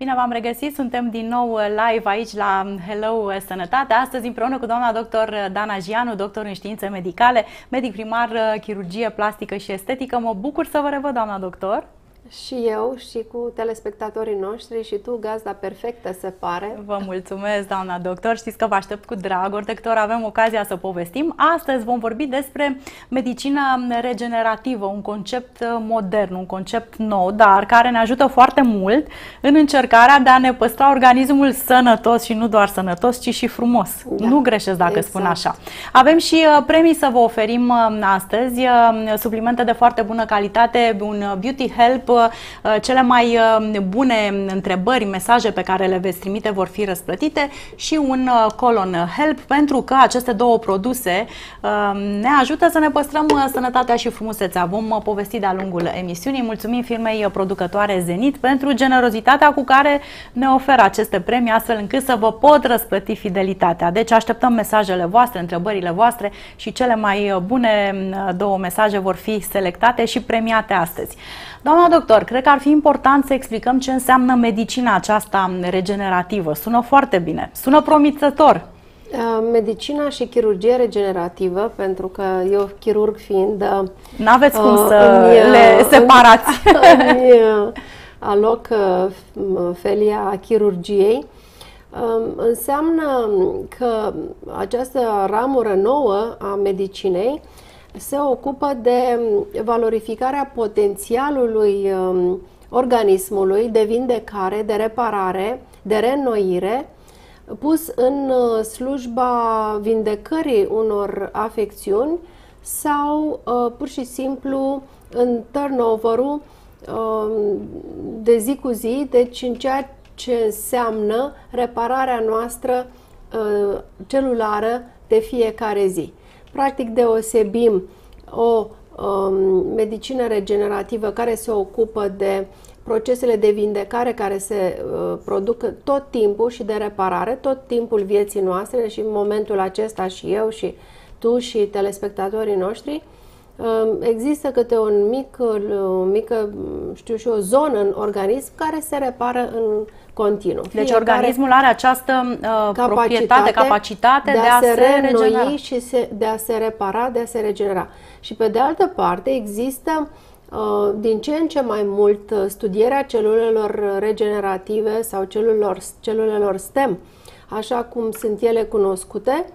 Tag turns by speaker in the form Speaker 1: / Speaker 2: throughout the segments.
Speaker 1: Bine v-am regăsit, suntem din nou live aici la Hello Sănătate. Astăzi împreună cu doamna doctor Dana Gianu, doctor în științe medicale, medic primar, chirurgie plastică și estetică. Mă bucur să vă revăd, doamna doctor.
Speaker 2: Și eu și cu telespectatorii noștri și tu, gazda perfectă, se pare.
Speaker 1: Vă mulțumesc, doamna doctor. Știți că vă aștept cu drag, ori de câte ori avem ocazia să povestim. Astăzi vom vorbi despre medicina regenerativă, un concept modern, un concept nou, dar care ne ajută foarte mult în încercarea de a ne păstra organismul sănătos și nu doar sănătos, ci și frumos. Da, nu greșesc dacă exact. spun așa. Avem și uh, premii să vă oferim uh, astăzi, uh, suplimente de foarte bună calitate, un Beauty Help Uh, cele mai uh, bune întrebări, mesaje pe care le veți trimite vor fi răsplătite și un uh, colon help pentru că aceste două produse ne ajută să ne păstrăm sănătatea și frumusețea. Vom povesti de-a lungul emisiunii. Mulțumim firmei producătoare Zenit pentru generozitatea cu care ne oferă aceste premii astfel încât să vă pot răsplăti fidelitatea. Deci așteptăm mesajele voastre, întrebările voastre și cele mai bune două mesaje vor fi selectate și premiate astăzi. Doamna doctor, cred că ar fi important să explicăm ce înseamnă medicina aceasta regenerativă. Sună foarte bine, sună promițător.
Speaker 2: Uh, medicina și chirurgie regenerativă, pentru că eu chirurg fiind... Uh,
Speaker 1: N-aveți cum uh, să în, le separați.
Speaker 2: În, aloc felia chirurgiei, um, înseamnă că această ramură nouă a medicinei se ocupă de valorificarea potențialului um, organismului de vindecare, de reparare, de reînnoire, pus în uh, slujba vindecării unor afecțiuni sau uh, pur și simplu în turnover-ul um, de zi cu zi, deci în ceea ce înseamnă repararea noastră uh, celulară de fiecare zi. Practic deosebim o um, medicină regenerativă care se ocupă de procesele de vindecare care se uh, produc tot timpul și de reparare, tot timpul vieții noastre și în momentul acesta și eu și tu și telespectatorii noștri, uh, există câte un mic, o mică, știu și o zonă în organism care se repară în continuu.
Speaker 1: Deci Fiecare organismul are această uh, capacitate, proprietate, capacitate
Speaker 2: de, de a, a se, se reînnoi și se, de a se repara, de a se regenera. Și pe de altă parte există uh, din ce în ce mai mult uh, studierea celulelor regenerative sau celulelor, celulelor STEM, așa cum sunt ele cunoscute,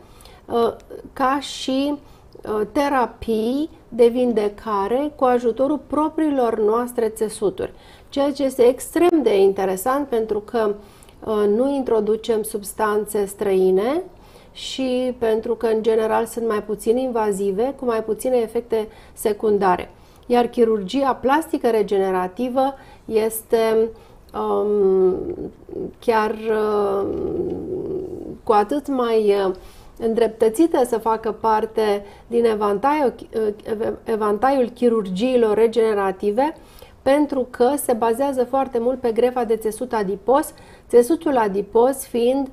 Speaker 2: uh, ca și uh, terapii de vindecare cu ajutorul propriilor noastre țesuturi ceea ce este extrem de interesant pentru că uh, nu introducem substanțe străine și pentru că în general sunt mai puțin invazive, cu mai puține efecte secundare. Iar chirurgia plastică regenerativă este um, chiar uh, cu atât mai uh, îndreptățită să facă parte din evantaiul, uh, evantaiul chirurgiilor regenerative, pentru că se bazează foarte mult pe grefa de țesut adipos, țesutul adipos fiind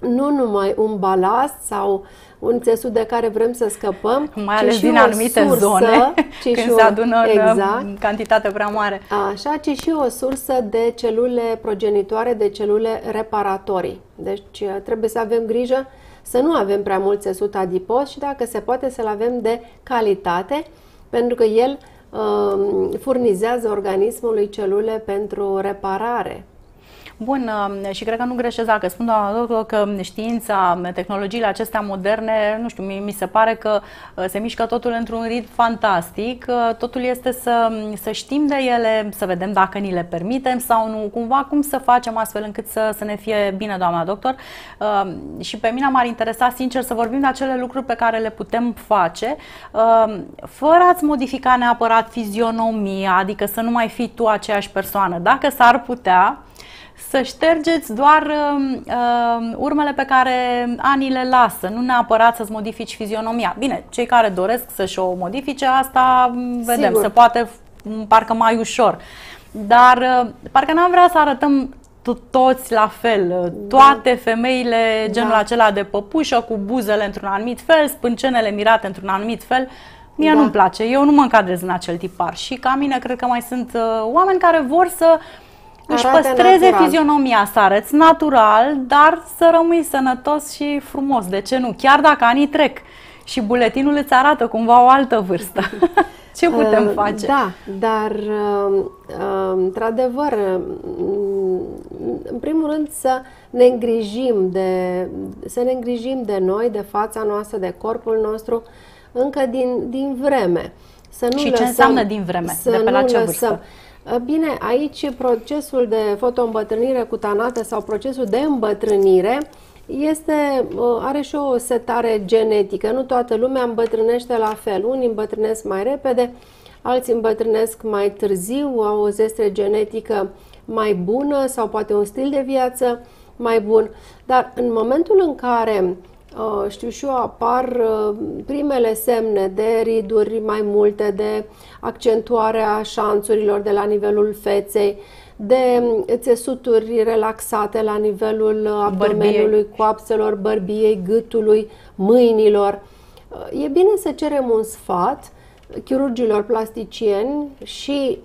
Speaker 2: nu numai un balast sau un țesut de care vrem să scăpăm,
Speaker 1: mai ales din anumite sursă, zone, ci când și o, se adună în exact, cantitate prea mare.
Speaker 2: Așa, ci și o sursă de celule progenitoare, de celule reparatorii. Deci uh, trebuie să avem grijă să nu avem prea mult țesut adipos și dacă se poate să-l avem de calitate, pentru că el Um, furnizează organismului celule pentru reparare.
Speaker 1: Bun, um, și cred că nu greșesc dacă spun, doamna doctor, că știința, tehnologiile acestea moderne, nu știu, mi, mi se pare că uh, se mișcă totul într-un ritm fantastic. Uh, totul este să, să știm de ele, să vedem dacă ni le permitem sau nu, cumva cum să facem astfel încât să, să ne fie bine, doamna doctor. Um, și pe mine m-ar interesa, sincer, să vorbim de acele lucruri pe care le putem face, um, fără a-ți modifica neapărat fizionomia, adică să nu mai fii tu aceeași persoană. Dacă s-ar putea, să ștergeți doar uh, uh, urmele pe care anii le lasă, nu neapărat să-ți modifici fizionomia. Bine, cei care doresc să-și o modifice, asta mm, vedem, Sigur. se poate mm, parcă mai ușor. Dar uh, parcă n-am vrea să arătăm toți la fel, uh, da. toate da. femeile genul da. acela de păpușă cu buzele într-un anumit fel, spâncenele mirate într-un anumit fel. Mie da. nu-mi place, eu nu mă încadrez în acel tipar și ca mine cred că mai sunt uh, oameni care vor să uh, își păstreze natural. fizionomia, să arăți natural, dar să rămâi sănătos și frumos. De ce nu? Chiar dacă anii trec și buletinul îți arată cumva o altă vârstă. Ce putem uh, face?
Speaker 2: Da, dar uh, uh, într-adevăr, în primul rând să ne îngrijim de, să ne îngrijim de noi, de fața noastră, de corpul nostru, încă din, din vreme.
Speaker 1: Să nu și lăsăm, ce înseamnă din vreme? Să de pe la ce vârstă?
Speaker 2: Bine, aici procesul de fotoîmbătrânire cutanată sau procesul de îmbătrânire este, are și o setare genetică. Nu toată lumea îmbătrânește la fel. Unii îmbătrânesc mai repede, alții îmbătrânesc mai târziu, au o zestre genetică mai bună sau poate un stil de viață mai bun. Dar în momentul în care Uh, știu și eu, apar uh, primele semne de riduri mai multe, de accentuarea șanțurilor de la nivelul feței, de țesuturi relaxate la nivelul abdomenului, coapselor, bărbiei, gâtului, mâinilor. Uh, e bine să cerem un sfat chirurgilor plasticieni și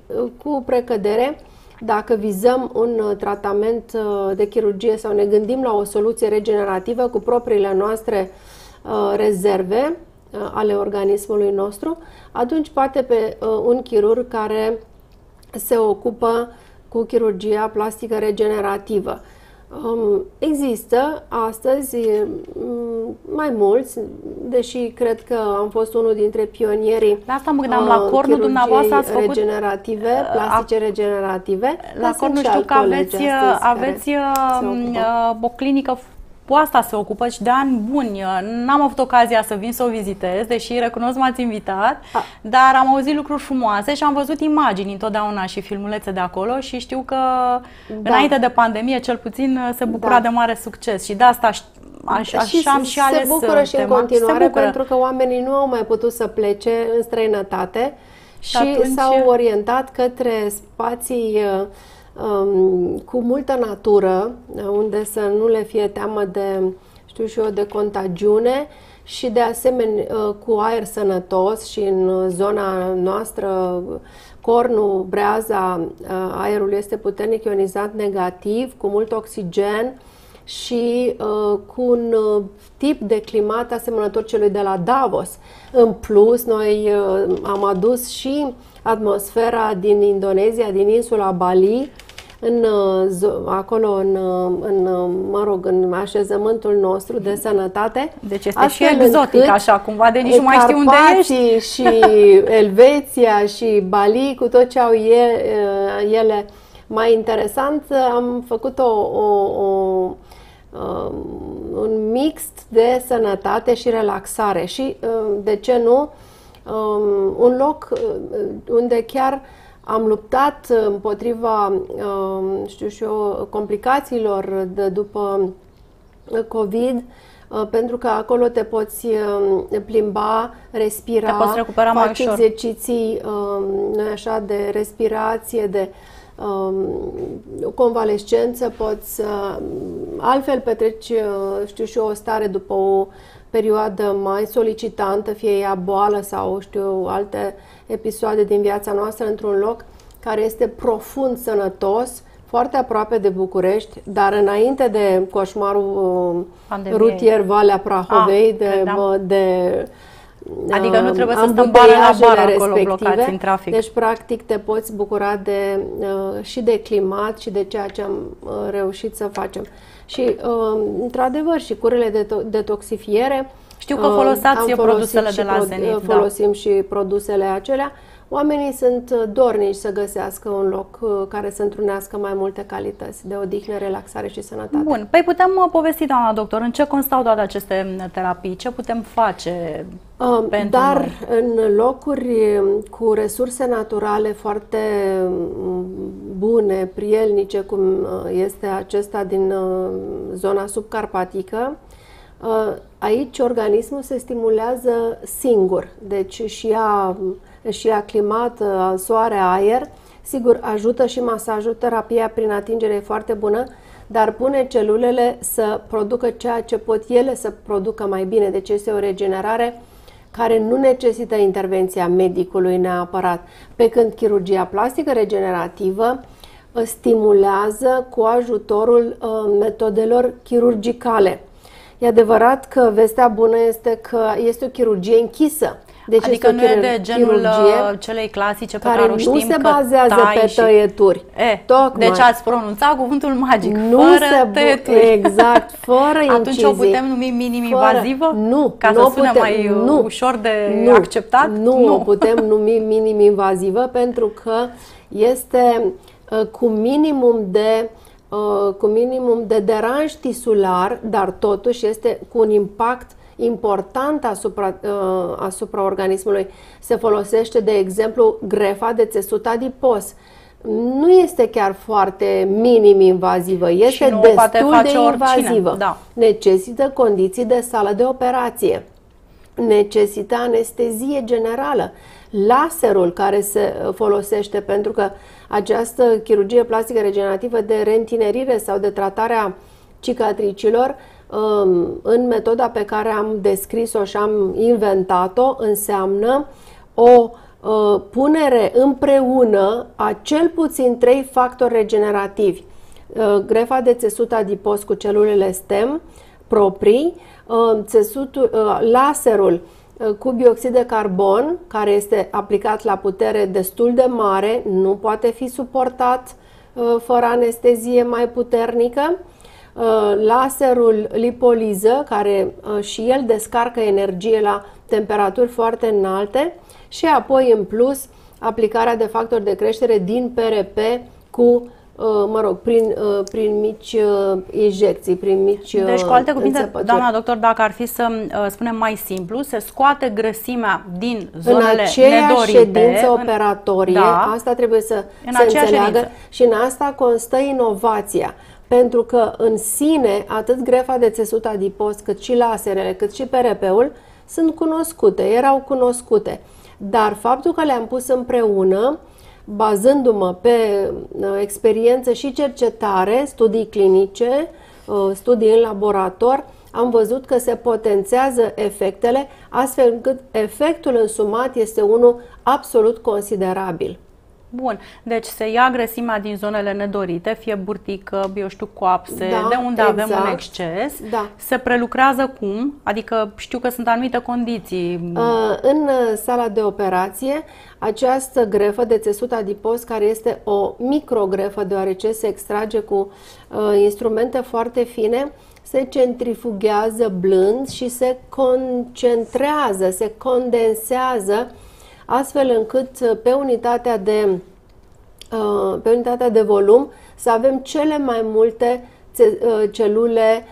Speaker 2: cu precădere dacă vizăm un uh, tratament uh, de chirurgie sau ne gândim la o soluție regenerativă cu propriile noastre uh, rezerve ale organismului nostru, atunci poate pe un chirurg care se ocupă cu chirurgia plastică regenerativă. Um, există astăzi um, mai mulți, deși cred că am fost unul dintre pionierii
Speaker 1: La asta mă gândeam, la uh, cornul dumneavoastră ați făcut...
Speaker 2: regenerative, uh, plastice regenerative.
Speaker 1: La cornul știu că aveți, aveți um, uh, o clinică cu asta se ocupă și de ani buni. N-am avut ocazia să vin să o vizitez, deși recunosc m-ați invitat, A. dar am auzit lucruri frumoase și am văzut imagini întotdeauna și filmulețe de acolo și știu că da. înainte de pandemie cel puțin se bucura da. de mare succes și de asta Aș, așa și am și ales
Speaker 2: se bucură și tema. în continuare pentru că oamenii nu au mai putut să plece în străinătate și, și s-au orientat către spații uh, um, cu multă natură, unde să nu le fie teamă de, știu și eu, de contagiune și de asemenea uh, cu aer sănătos și în zona noastră cornul, breaza, uh, aerul este puternic ionizat negativ, cu mult oxigen și uh, cu un uh, tip de climat asemănător celui de la Davos. În plus, noi uh, am adus și atmosfera din Indonezia, din insula Bali, în, uh, acolo în, uh, în, uh, mă rog, în așezământul nostru de sănătate.
Speaker 1: Deci este și exotic, așa, cumva de nici nu mai știu unde ești.
Speaker 2: și Elveția și Bali, cu tot ce au e, ele mai interesant, am făcut o, o, o un mix de sănătate și relaxare și, de ce nu, um, un loc unde chiar am luptat împotriva, um, știu și eu, complicațiilor de după COVID, uh, pentru că acolo te poți um, plimba, respira,
Speaker 1: te poți recupera mai ușor.
Speaker 2: exerciții um, așa, de respirație, de convalescență, poți altfel petreci, uh, știu și eu, o stare după o perioadă mai solicitantă, fie ea boală sau, știu, alte episoade din viața noastră într-un loc care este profund sănătos, foarte aproape de București, dar înainte de coșmarul uh, Pandemie. rutier Valea Prahovei, ah, de, de
Speaker 1: Adică nu trebuie să stăm bară la bară acolo blocați în trafic.
Speaker 2: Deci, practic, te poți bucura de, uh, și de climat și de ceea ce am uh, reușit să facem. Și, uh, într-adevăr, și curile de to- detoxifiere.
Speaker 1: Știu că folosați produsele de la Zenit.
Speaker 2: Da. Folosim da. și produsele acelea. Oamenii sunt uh, dornici să găsească un loc uh, care să întrunească mai multe calități de odihnă, relaxare și sănătate.
Speaker 1: Bun, păi putem uh, povesti, doamna doctor, în ce constau toate aceste terapii? Ce putem face uh, pentru
Speaker 2: Dar
Speaker 1: noi?
Speaker 2: în locuri cu resurse naturale foarte mm, bune, prielnice, cum este acesta din zona subcarpatică, aici organismul se stimulează singur, deci și ea și ia climat, uh, soare, aer. Sigur, ajută și masajul, terapia prin atingere e foarte bună, dar pune celulele să producă ceea ce pot ele să producă mai bine. Deci este o regenerare care nu necesită intervenția medicului neapărat. Pe când chirurgia plastică regenerativă stimulează cu ajutorul metodelor chirurgicale. E adevărat că vestea bună este că este o chirurgie închisă.
Speaker 1: Deci adică nu e de genul uh, celei clasice pe care, care o știm
Speaker 2: nu se bazează pe și... tăieturi.
Speaker 1: E, Tocmai. Deci ați pronunțat cuvântul magic, nu fără se tăieturi.
Speaker 2: Exact, fără incizii.
Speaker 1: Atunci o putem numi minim-invazivă?
Speaker 2: Nu.
Speaker 1: Ca
Speaker 2: nu
Speaker 1: să sună
Speaker 2: putem,
Speaker 1: mai uh,
Speaker 2: nu,
Speaker 1: ușor de
Speaker 2: nu,
Speaker 1: acceptat?
Speaker 2: Nu, nu, o putem numi minim-invazivă pentru că este uh, cu minimum de uh, cu minimum de deranj tisular, dar totuși este cu un impact important asupra, uh, asupra organismului. Se folosește, de exemplu, grefa de țesut adipos. Nu este chiar foarte minim invazivă, este destul de invazivă. Da. Necesită condiții de sală de operație, necesită anestezie generală. Laserul care se folosește pentru că această chirurgie plastică regenerativă de reîntinerire sau de tratarea cicatricilor Um, în metoda pe care am descris-o și am inventat-o înseamnă o uh, punere împreună a cel puțin trei factori regenerativi. Uh, grefa de țesut adipos cu celulele stem proprii, uh, țesutul, laserul cu bioxid de carbon, care este aplicat la putere destul de mare, nu poate fi suportat fără anestezie mai puternică, Uh, laserul lipoliză, care uh, și el descarcă energie la temperaturi foarte înalte. Și apoi în plus aplicarea de factori de creștere din PRP cu uh, mă rog, prin, prin mici injecții, prin mici
Speaker 1: Deci, cu alte cuvinte, înțepături. doamna doctor, dacă ar fi să spunem mai simplu, se scoate grăsimea din zonele
Speaker 2: În aceeași
Speaker 1: nedorite,
Speaker 2: ședință operatorie, da, asta trebuie să
Speaker 1: în
Speaker 2: se înțeleagă
Speaker 1: ședință.
Speaker 2: și în asta constă inovația pentru că în sine atât grefa de țesut adipos, cât și laserele, cât și PRP-ul sunt cunoscute, erau cunoscute. Dar faptul că le-am pus împreună, bazându-mă pe uh, experiență și cercetare, studii clinice, uh, studii în laborator, am văzut că se potențează efectele, astfel încât efectul însumat este unul absolut considerabil.
Speaker 1: Bun, deci se ia grăsimea din zonele nedorite, fie burtică, eu știu, coapse, da, de unde exact. avem un exact. exces,
Speaker 2: da.
Speaker 1: se prelucrează cum? Adică știu că sunt anumite condiții.
Speaker 2: Uh, în uh, sala de operație, această grefă de țesut adipos, care este o microgrefă, deoarece se extrage cu uh, instrumente foarte fine, se centrifugează blând și se concentrează, se condensează astfel încât uh, pe unitatea de, uh, pe unitatea de volum să avem cele mai multe uh, celule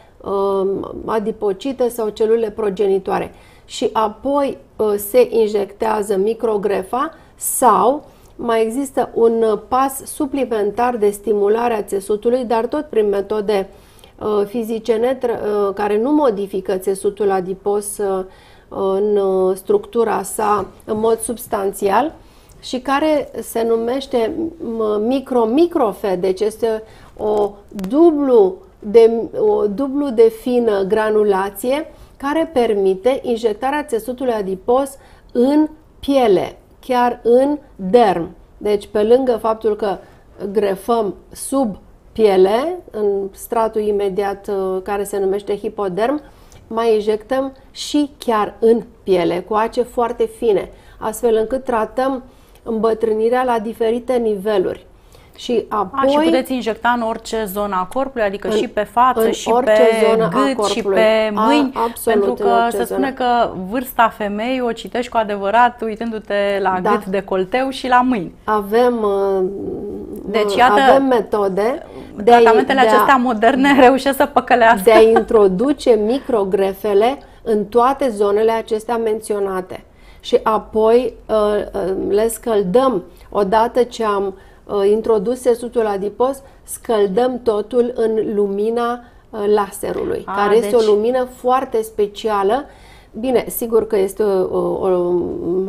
Speaker 2: adipocite sau celule progenitoare. Și apoi se injectează microgrefa sau mai există un pas suplimentar de stimulare a țesutului, dar tot prin metode fizice care nu modifică țesutul adipos în uh, structura sa în mod substanțial și care se numește micro-microfe, deci este o dublu de, o dublu de fină granulație care permite injectarea țesutului adipos în piele, chiar în derm. Deci pe lângă faptul că grefăm sub piele, în stratul imediat uh, care se numește hipoderm, mai injectăm și chiar în piele, cu ace foarte fine, astfel încât tratăm îmbătrânirea la diferite niveluri.
Speaker 1: Și apoi... A, și puteți injecta în orice zonă a corpului, adică în, și pe față, și pe gât, și pe mâini, a, absolut, pentru că se spune zonă. că vârsta femeii o citești cu adevărat uitându-te la da. gât, de colteu și la mâini.
Speaker 2: Avem, uh, deci, iată, avem metode
Speaker 1: de Tratamentele a, de acestea a, moderne reușesc să păcălească.
Speaker 2: De a introduce microgrefele în toate zonele acestea menționate. Și apoi uh, uh, le scăldăm odată ce am Uh, introdus țesutul adipos, scăldăm totul în lumina uh, laserului, A, care deci... este o lumină foarte specială. Bine, sigur că este o, o,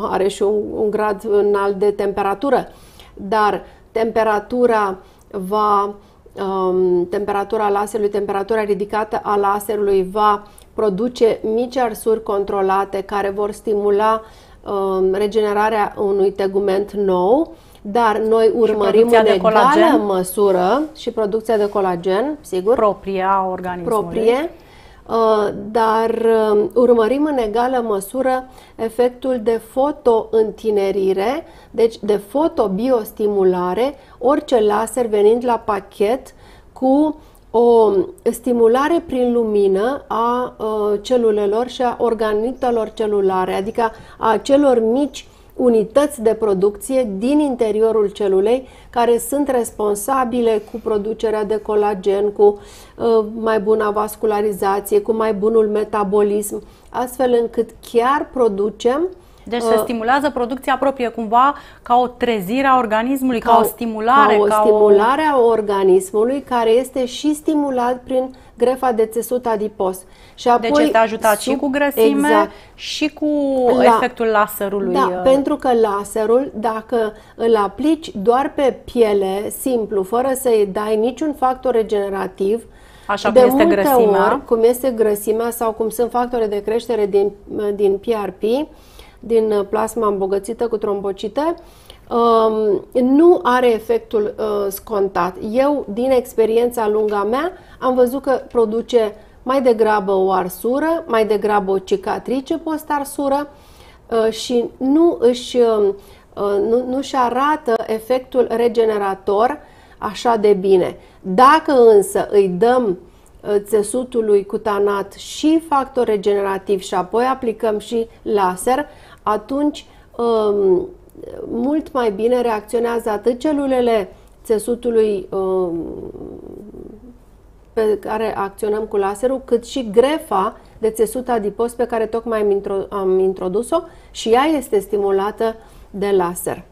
Speaker 2: are și un, un grad înalt de temperatură, dar temperatura va um, temperatura laserului, temperatura ridicată a laserului va produce mici arsuri controlate care vor stimula um, regenerarea unui tegument nou dar noi urmărim în egală măsură și producția de colagen, sigur.
Speaker 1: Proprie a organismului.
Speaker 2: Proprie, uh, dar uh, urmărim în egală măsură efectul de fotoîntinerire, deci de fotobiostimulare, orice laser venind la pachet cu o stimulare prin lumină a uh, celulelor și a organitelor celulare, adică a celor mici unități de producție din interiorul celulei care sunt responsabile cu producerea de colagen, cu uh, mai bună vascularizație, cu mai bunul metabolism, astfel încât chiar producem
Speaker 1: deci se uh, stimulează producția proprie cumva ca o trezire a organismului, ca, ca o stimulare.
Speaker 2: Ca o ca stimulare o... a organismului care este și stimulat prin grefa de țesut adipos.
Speaker 1: Și apoi, deci este ajutat sub, și cu grăsime exact, și cu la, efectul laserului.
Speaker 2: Da, uh, pentru că laserul, dacă îl aplici doar pe piele, simplu, fără să-i dai niciun factor regenerativ,
Speaker 1: Așa de cum este grăsimea. Ori,
Speaker 2: cum este grăsimea sau cum sunt factoare de creștere din, din PRP, din uh, plasma îmbogățită cu trombocite, um, nu are efectul uh, scontat. Eu, din experiența lungă a mea, am văzut că produce mai degrabă o arsură, mai degrabă o cicatrice post-arsură uh, și nu își, uh, nu, nu își arată efectul regenerator așa de bine. Dacă însă îi dăm uh, țesutului cutanat și factor regenerativ și apoi aplicăm și laser, atunci um, mult mai bine reacționează atât celulele țesutului um, pe care acționăm cu laserul, cât și grefa de țesut adipos pe care tocmai am introdus-o și ea este stimulată de laser.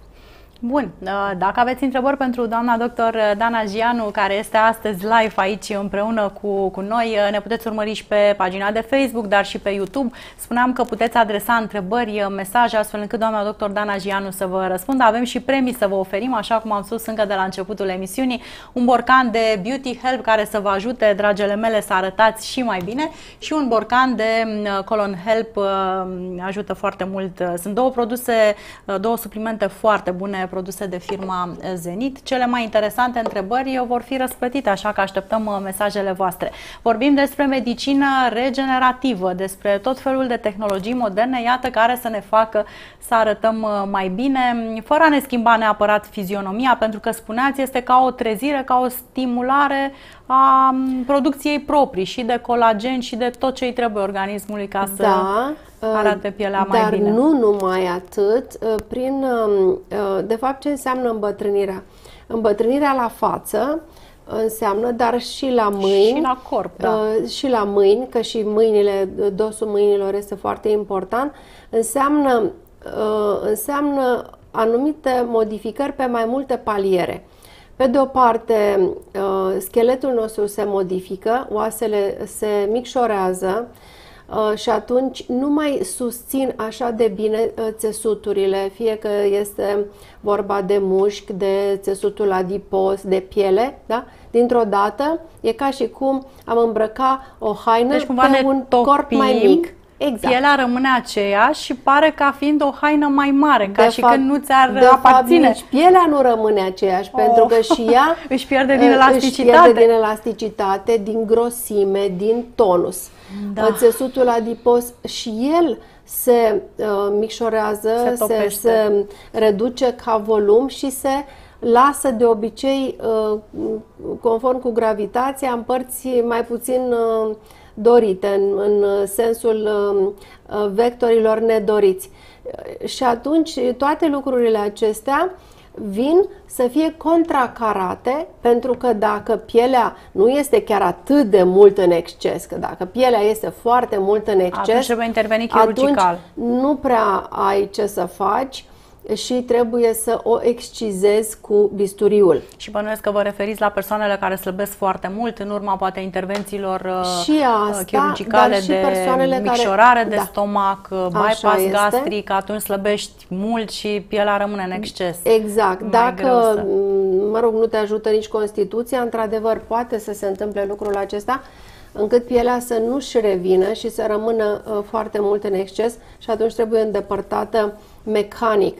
Speaker 1: Bun, uh, dacă aveți întrebări pentru doamna doctor Dana Gianu, care este astăzi live aici împreună cu, cu noi, uh, ne puteți urmări și pe pagina de Facebook, dar și pe YouTube. Spuneam că puteți adresa întrebări, uh, mesaje, astfel încât doamna doctor Dana Gianu să vă răspundă. Avem și premii să vă oferim, așa cum am spus încă de la începutul emisiunii, un borcan de Beauty Help care să vă ajute, dragele mele, să arătați și mai bine și un borcan de Colon Help ajută foarte mult. Sunt două produse, două suplimente foarte bune produse de firma Zenit. Cele mai interesante întrebări vor fi răsplătite, așa că așteptăm uh, mesajele voastre. Vorbim despre medicină regenerativă, despre tot felul de tehnologii moderne, iată, care să ne facă să arătăm uh, mai bine, fără a ne schimba neapărat fizionomia, pentru că spuneați, este ca o trezire, ca o stimulare a producției proprii și de colagen și de tot ce îi trebuie organismului ca să da, arate pielea mai
Speaker 2: dar
Speaker 1: bine.
Speaker 2: Dar nu numai atât, prin, um, de fapt ce înseamnă îmbătrânirea? Îmbătrânirea la față înseamnă, dar și la mâini.
Speaker 1: Și la corp, da.
Speaker 2: Și la mâini, că și mâinile, dosul mâinilor este foarte important, înseamnă, înseamnă anumite modificări pe mai multe paliere. Pe de o parte, uh, scheletul nostru se modifică, oasele se micșorează uh, și atunci nu mai susțin așa de bine uh, țesuturile, fie că este vorba de mușchi, de țesutul adipos, de piele, da? Dintr-o dată e ca și cum am îmbrăca o haină deci, pe un corp mai mic.
Speaker 1: Exact. Pielea rămâne aceeași și pare ca fiind o haină mai mare, ca de și fapt, când nu ți-ar de aparține. Fapt, nici
Speaker 2: pielea nu rămâne aceeași, oh. pentru că și ea
Speaker 1: își pierde din elasticitate.
Speaker 2: Își pierde din elasticitate, din grosime, din tonus. Da. Țesutul adipos și el se uh, micșorează, se, se, se reduce ca volum și se lasă de obicei, uh, conform cu gravitația, în părți mai puțin uh, dorite, în, în sensul um, uh, vectorilor nedoriți. Și atunci toate lucrurile acestea vin să fie contracarate, pentru că dacă pielea nu este chiar atât de mult în exces, că dacă pielea este foarte mult în exces, atunci
Speaker 1: trebuie interveni chirurgical.
Speaker 2: Atunci nu prea ai ce să faci și trebuie să o excizezi cu bisturiul.
Speaker 1: Și bănuiesc că vă referiți la persoanele care slăbesc foarte mult în urma poate intervențiilor uh,
Speaker 2: și asta,
Speaker 1: chirurgicale și de persoanele micșorare care, de da, stomac, uh, bypass este. gastric, atunci slăbești mult și pielea rămâne în exces.
Speaker 2: Exact. Mai Dacă, să... mă rog, nu te ajută nici Constituția, într-adevăr poate să se întâmple lucrul acesta, încât pielea să nu-și revină și să rămână uh, foarte mult în exces și atunci trebuie îndepărtată mecanic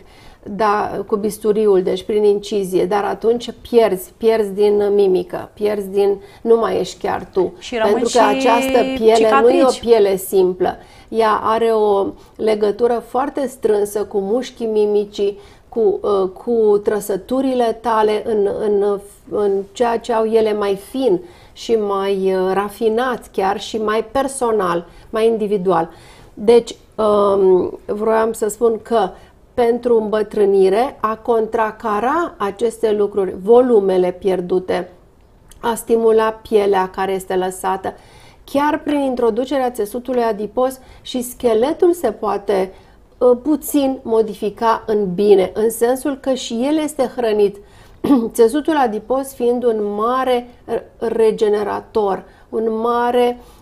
Speaker 2: da, cu bisturiul, deci prin incizie, dar atunci pierzi, pierzi din mimică, pierzi din, nu mai ești chiar tu.
Speaker 1: Și
Speaker 2: Pentru că această piele cicatrici. nu e o piele simplă. Ea are o legătură foarte strânsă cu mușchii mimicii, cu, uh, cu trăsăturile tale în, în, în ceea ce au ele mai fin și mai uh, rafinat chiar și mai personal, mai individual. Deci, um, vroiam să spun că pentru îmbătrânire, a contracara aceste lucruri, volumele pierdute, a stimula pielea care este lăsată, chiar prin introducerea țesutului adipos și scheletul se poate uh, puțin modifica în bine, în sensul că și el este hrănit. Țesutul adipos fiind un mare regenerator, un mare uh,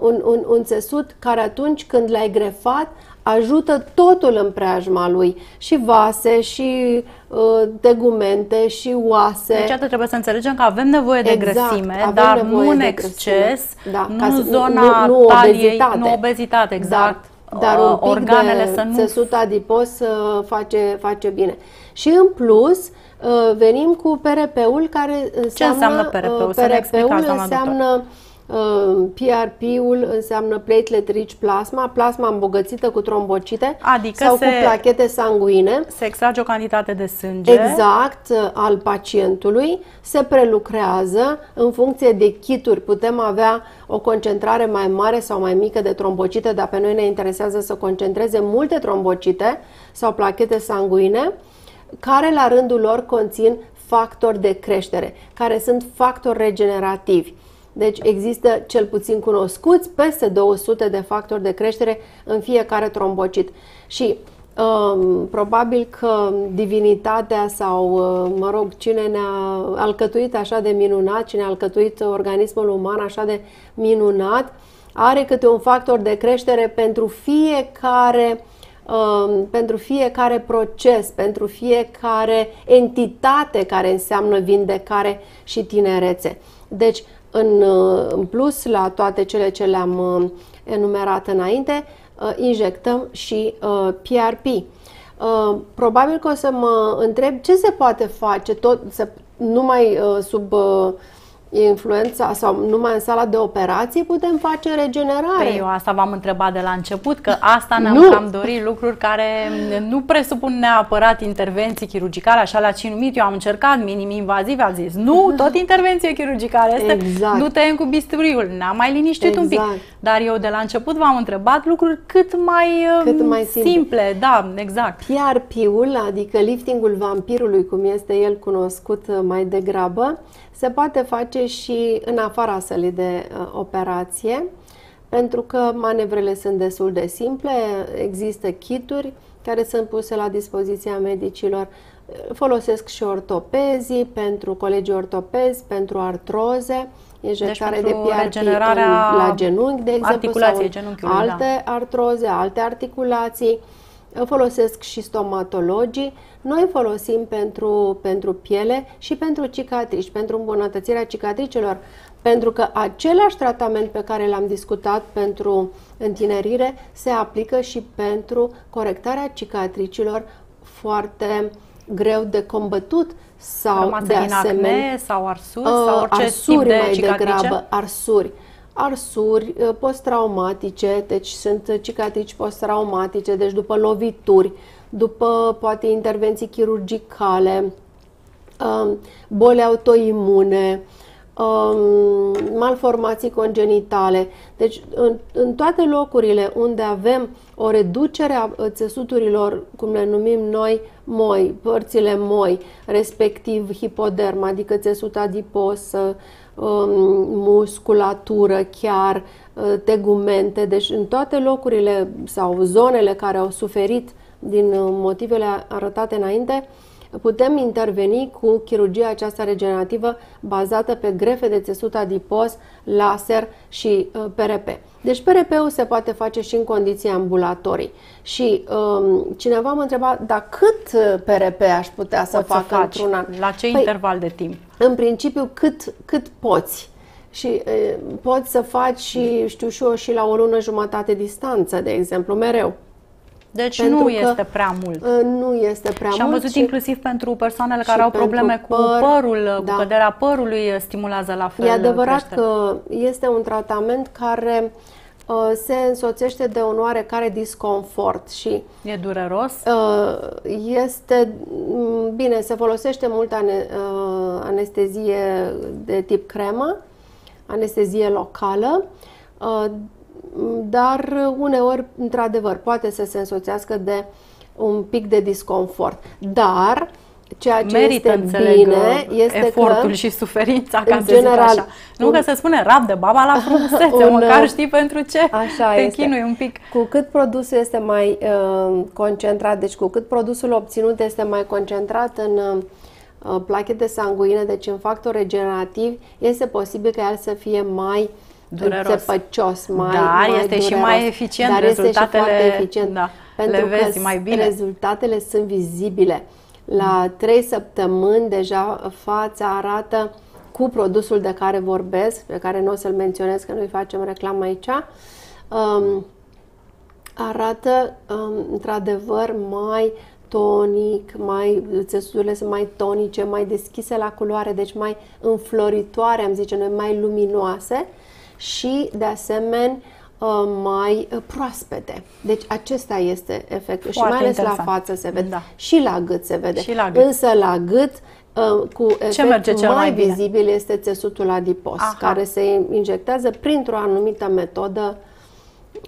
Speaker 2: un, un, un țesut care atunci când l-ai grefat ajută totul în preajma lui, și vase, și uh, tegumente, și oase.
Speaker 1: Deci atât trebuie să înțelegem că avem nevoie de exact, grăsime, dar nu în exces, da, nu în zona nu, nu taliei, obezitate. nu obezitate, exact.
Speaker 2: Dar, dar un pic organele de să nu... țesut adipos uh, face, face bine. Și în plus, uh, venim cu PRP-ul care înseamnă... Ce
Speaker 1: înseamnă PRP-ul? PRP-ul
Speaker 2: înseamnă... Doctor PRP-ul înseamnă platelet rich plasma, plasma îmbogățită cu trombocite
Speaker 1: adică
Speaker 2: sau se, cu plachete sanguine.
Speaker 1: Se extrage o cantitate de sânge.
Speaker 2: Exact, al pacientului. Se prelucrează în funcție de kituri. Putem avea o concentrare mai mare sau mai mică de trombocite, dar pe noi ne interesează să concentreze multe trombocite sau plachete sanguine, care la rândul lor conțin factori de creștere, care sunt factori regenerativi. Deci există cel puțin cunoscuți peste 200 de factori de creștere în fiecare trombocit. Și um, probabil că divinitatea sau, uh, mă rog, cine ne-a alcătuit așa de minunat, cine a alcătuit organismul uman așa de minunat, are câte un factor de creștere pentru fiecare um, pentru fiecare proces, pentru fiecare entitate care înseamnă vindecare și tinerețe. Deci, în, uh, în plus la toate cele ce le-am uh, enumerat înainte, uh, injectăm și PRP. Probabil că o să mă întreb ce se poate face tot, se, numai sub influența sau numai în sala de operații putem face regenerare. Păi
Speaker 1: eu asta v-am întrebat de la început, că asta ne-am nu. cam dorit, lucruri care nu presupun neapărat intervenții chirurgicale, așa la cinumit, eu am încercat minim invaziv, a zis, nu, tot intervenție chirurgicală este, exact. nu tăiem cu bisturiul, ne-am mai liniștit exact. un pic. Exact. Dar eu de la început v-am întrebat lucruri cât mai, cât um, mai simple. simple. Da, exact.
Speaker 2: PRP-ul, adică liftingul vampirului, cum este el cunoscut uh, mai degrabă, se poate face și în afara sălii de uh, operație, pentru că manevrele sunt destul de simple, există kituri care sunt puse la dispoziția medicilor, folosesc și ortopezii pentru colegii ortopezi, pentru artroze, injectare deci de PRP la genunchi, de exemplu, sau alte da. artroze, alte articulații folosesc și stomatologii. Noi folosim pentru, pentru piele și pentru cicatrici, pentru îmbunătățirea cicatricelor, pentru că același tratament pe care l-am discutat pentru întinerire se aplică și pentru corectarea cicatricilor foarte greu de combătut sau
Speaker 1: Rămasă
Speaker 2: de asemenea
Speaker 1: acne, sau arsuri uh, sau orice arsuri tip de mai cicatrice? degrabă,
Speaker 2: arsuri arsuri uh, post-traumatice, deci sunt cicatrici post-traumatice, deci după lovituri, după poate intervenții chirurgicale, um, boli autoimune, um, malformații congenitale. Deci în, în toate locurile unde avem o reducere a țesuturilor, cum le numim noi, moi, părțile moi, respectiv hipoderm, adică țesut adipos, Um, musculatură chiar, uh, tegumente, deci în toate locurile sau zonele care au suferit din uh, motivele arătate înainte, putem interveni cu chirurgia aceasta regenerativă bazată pe grefe de țesut adipos, laser și uh, PRP. Deci PRP-ul se poate face și în condiții ambulatorii. Și um, cineva m-a întrebat, dar cât PRP aș putea să Pot fac să într-un an?
Speaker 1: La ce păi, interval de timp?
Speaker 2: În principiu, cât, cât poți. și e, poți să faci și, știu și eu, și la o lună jumătate distanță, de exemplu, mereu.
Speaker 1: Deci Pentru nu este prea mult.
Speaker 2: Nu este prea
Speaker 1: și mult. Și am văzut și inclusiv pentru persoanele care au probleme păr, cu părul, da. cu căderea părului, stimulează la fel
Speaker 2: E adevărat creștere. că este un tratament care uh, se însoțește de un oarecare disconfort și
Speaker 1: e dureros.
Speaker 2: Uh, este mm, bine, se folosește mult ane, uh, anestezie de tip cremă, anestezie locală. Uh, dar uneori, într-adevăr, poate să se însoțească de un pic de disconfort. Dar ceea ce
Speaker 1: Merită,
Speaker 2: este bine este
Speaker 1: efortul
Speaker 2: că,
Speaker 1: și suferința, ca să general, zic așa. Nu un, că se spune rab de baba la frumusețe, un, măcar știi pentru ce
Speaker 2: așa
Speaker 1: te
Speaker 2: este.
Speaker 1: chinui un pic.
Speaker 2: Cu cât produsul este mai uh, concentrat, deci cu cât produsul obținut este mai concentrat în uh, plachete sanguine, deci în factor regenerativ, este posibil ca el să fie mai uh,
Speaker 1: dureros.
Speaker 2: țepăcios, mai,
Speaker 1: da,
Speaker 2: mai
Speaker 1: este
Speaker 2: dureros.
Speaker 1: și mai eficient.
Speaker 2: Dar
Speaker 1: rezultatele,
Speaker 2: este și foarte eficient.
Speaker 1: Da,
Speaker 2: pentru
Speaker 1: le vezi
Speaker 2: că
Speaker 1: mai bine.
Speaker 2: rezultatele sunt vizibile. La trei săptămâni deja fața arată cu produsul de care vorbesc, pe care nu o să-l menționez, că noi facem reclamă aici, um, arată um, într-adevăr mai tonic, mai, țesuturile sunt mai tonice, mai deschise la culoare, deci mai înfloritoare, am zice noi, mai luminoase și, de asemenea, uh, mai uh, proaspete. Deci acesta este efectul Foarte și mai ales interesant. la față se vede da. și la gât se vede.
Speaker 1: Și la gât.
Speaker 2: Însă la gât uh, cu efect Ce merge cel mai, mai vizibil este țesutul adipos, Aha. care se injectează printr-o anumită metodă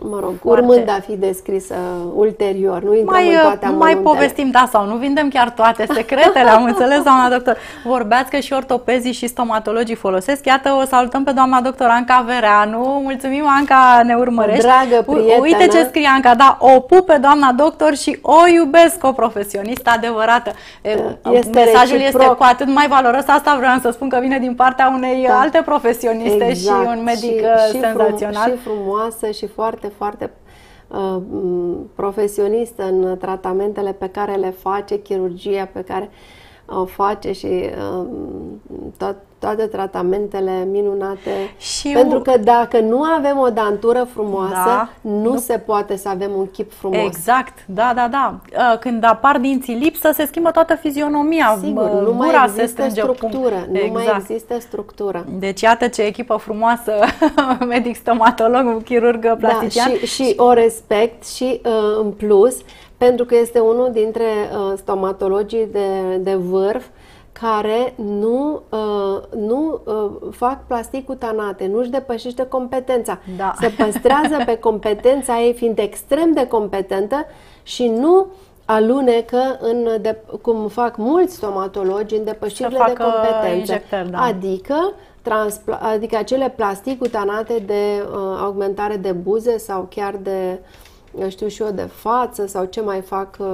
Speaker 2: mă rog, Foarte. urmând a fi descrisă ulterior. Nu intrăm
Speaker 1: mai,
Speaker 2: în toate
Speaker 1: Mai povestim, da sau nu, vindem chiar toate secretele, am înțeles, doamna doctor. Vorbeați că și ortopezii și stomatologii folosesc. Iată, o salutăm pe doamna doctor Anca Vereanu. Mulțumim, Anca, ne urmărești.
Speaker 2: O dragă prietenă.
Speaker 1: Uite ce scrie Anca, da, o pup pe doamna doctor și o iubesc, o profesionistă adevărată. Este Mesajul reciproc. este cu atât mai valoros. Asta vreau să spun că vine din partea unei da. alte profesioniste exact. și un medic și, uh, senzațional.
Speaker 2: Frum, și frumoasă și foarte foarte, foarte uh, profesionistă în tratamentele pe care le face, chirurgia pe care o face și uh, tot, toate tratamentele minunate. Și Pentru că dacă nu avem o dantură frumoasă, da, nu, nu se poate să avem un chip frumos.
Speaker 1: Exact, da, da, da. Uh, când apar dinții lipsă, se schimbă toată fizionomia.
Speaker 2: Sigur, nu mai există structură. Nu exact. mai există structură.
Speaker 1: Deci iată ce echipă frumoasă, medic stomatolog, chirurg plastician.
Speaker 2: Da, și, și o respect și uh, în plus, pentru că este unul dintre uh, stomatologii de, de vârf care nu, uh, nu uh, fac plastic cutanate, nu-și depășește competența.
Speaker 1: Da.
Speaker 2: Se păstrează pe competența ei fiind extrem de competentă și nu alunecă în de, cum fac mulți stomatologi în depășirile de competență.
Speaker 1: Da.
Speaker 2: Adică adică acele plastic cutanate de uh, augmentare de buze sau chiar de uh, știu și eu, de față sau ce mai fac uh,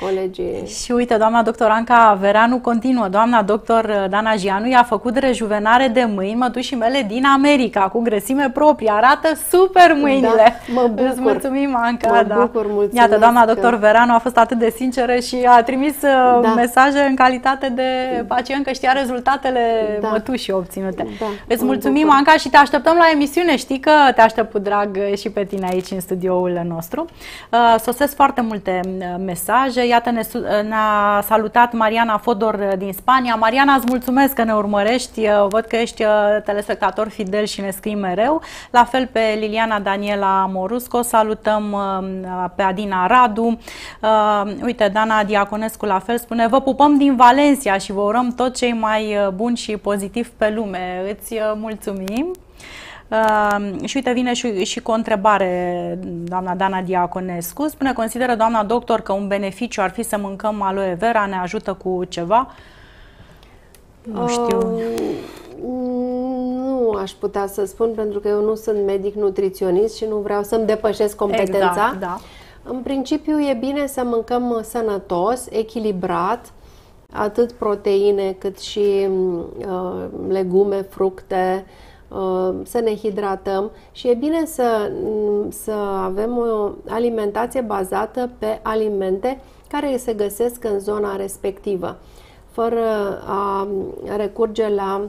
Speaker 2: colegii.
Speaker 1: Și uite, doamna doctor Anca Vereanu continuă. Doamna doctor uh, Dana Gianu i-a făcut rejuvenare de mâini mătușii mele din America, cu grăsime proprii. Arată super mâinile.
Speaker 2: Da, mă bucur.
Speaker 1: Îți mulțumim, Anca.
Speaker 2: Mă
Speaker 1: da.
Speaker 2: bucur, mulțumesc.
Speaker 1: Iată, doamna doctor că... Vereanu a fost atât de sinceră și a trimis uh, da. mesaje în calitate de pacient, că știa rezultatele da. mătușii obținute. Da, Îți mulțumim, bucur. Anca, și te așteptăm la emisiune. Știi că te aștept cu drag și pe tine aici în studioul nostru nostru. Uh, sosesc foarte multe uh, mesaje. Iată, ne, uh, ne-a salutat Mariana Fodor din Spania. Mariana, îți mulțumesc că ne urmărești. Văd că ești telespectator fidel și ne scrii mereu. La fel pe Liliana Daniela Morusco. Salutăm pe Adina Radu. Uite, Dana Diaconescu la fel spune Vă pupăm din Valencia și vă urăm tot cei mai buni și pozitiv pe lume. Îți mulțumim! Uh, și uite, vine și, și cu o întrebare, doamna Dana Diaconescu. Spune, consideră doamna doctor că un beneficiu ar fi să mâncăm aloe vera, ne ajută cu ceva? Nu știu. Uh,
Speaker 2: nu aș putea să spun, pentru că eu nu sunt medic nutriționist și nu vreau să-mi depășesc competența.
Speaker 1: Exact, da.
Speaker 2: În principiu e bine să mâncăm sănătos, echilibrat, atât proteine cât și uh, legume, fructe, uh, Uh, să ne hidratăm și e bine să, să avem o alimentație bazată pe alimente care se găsesc în zona respectivă, fără a recurge la uh,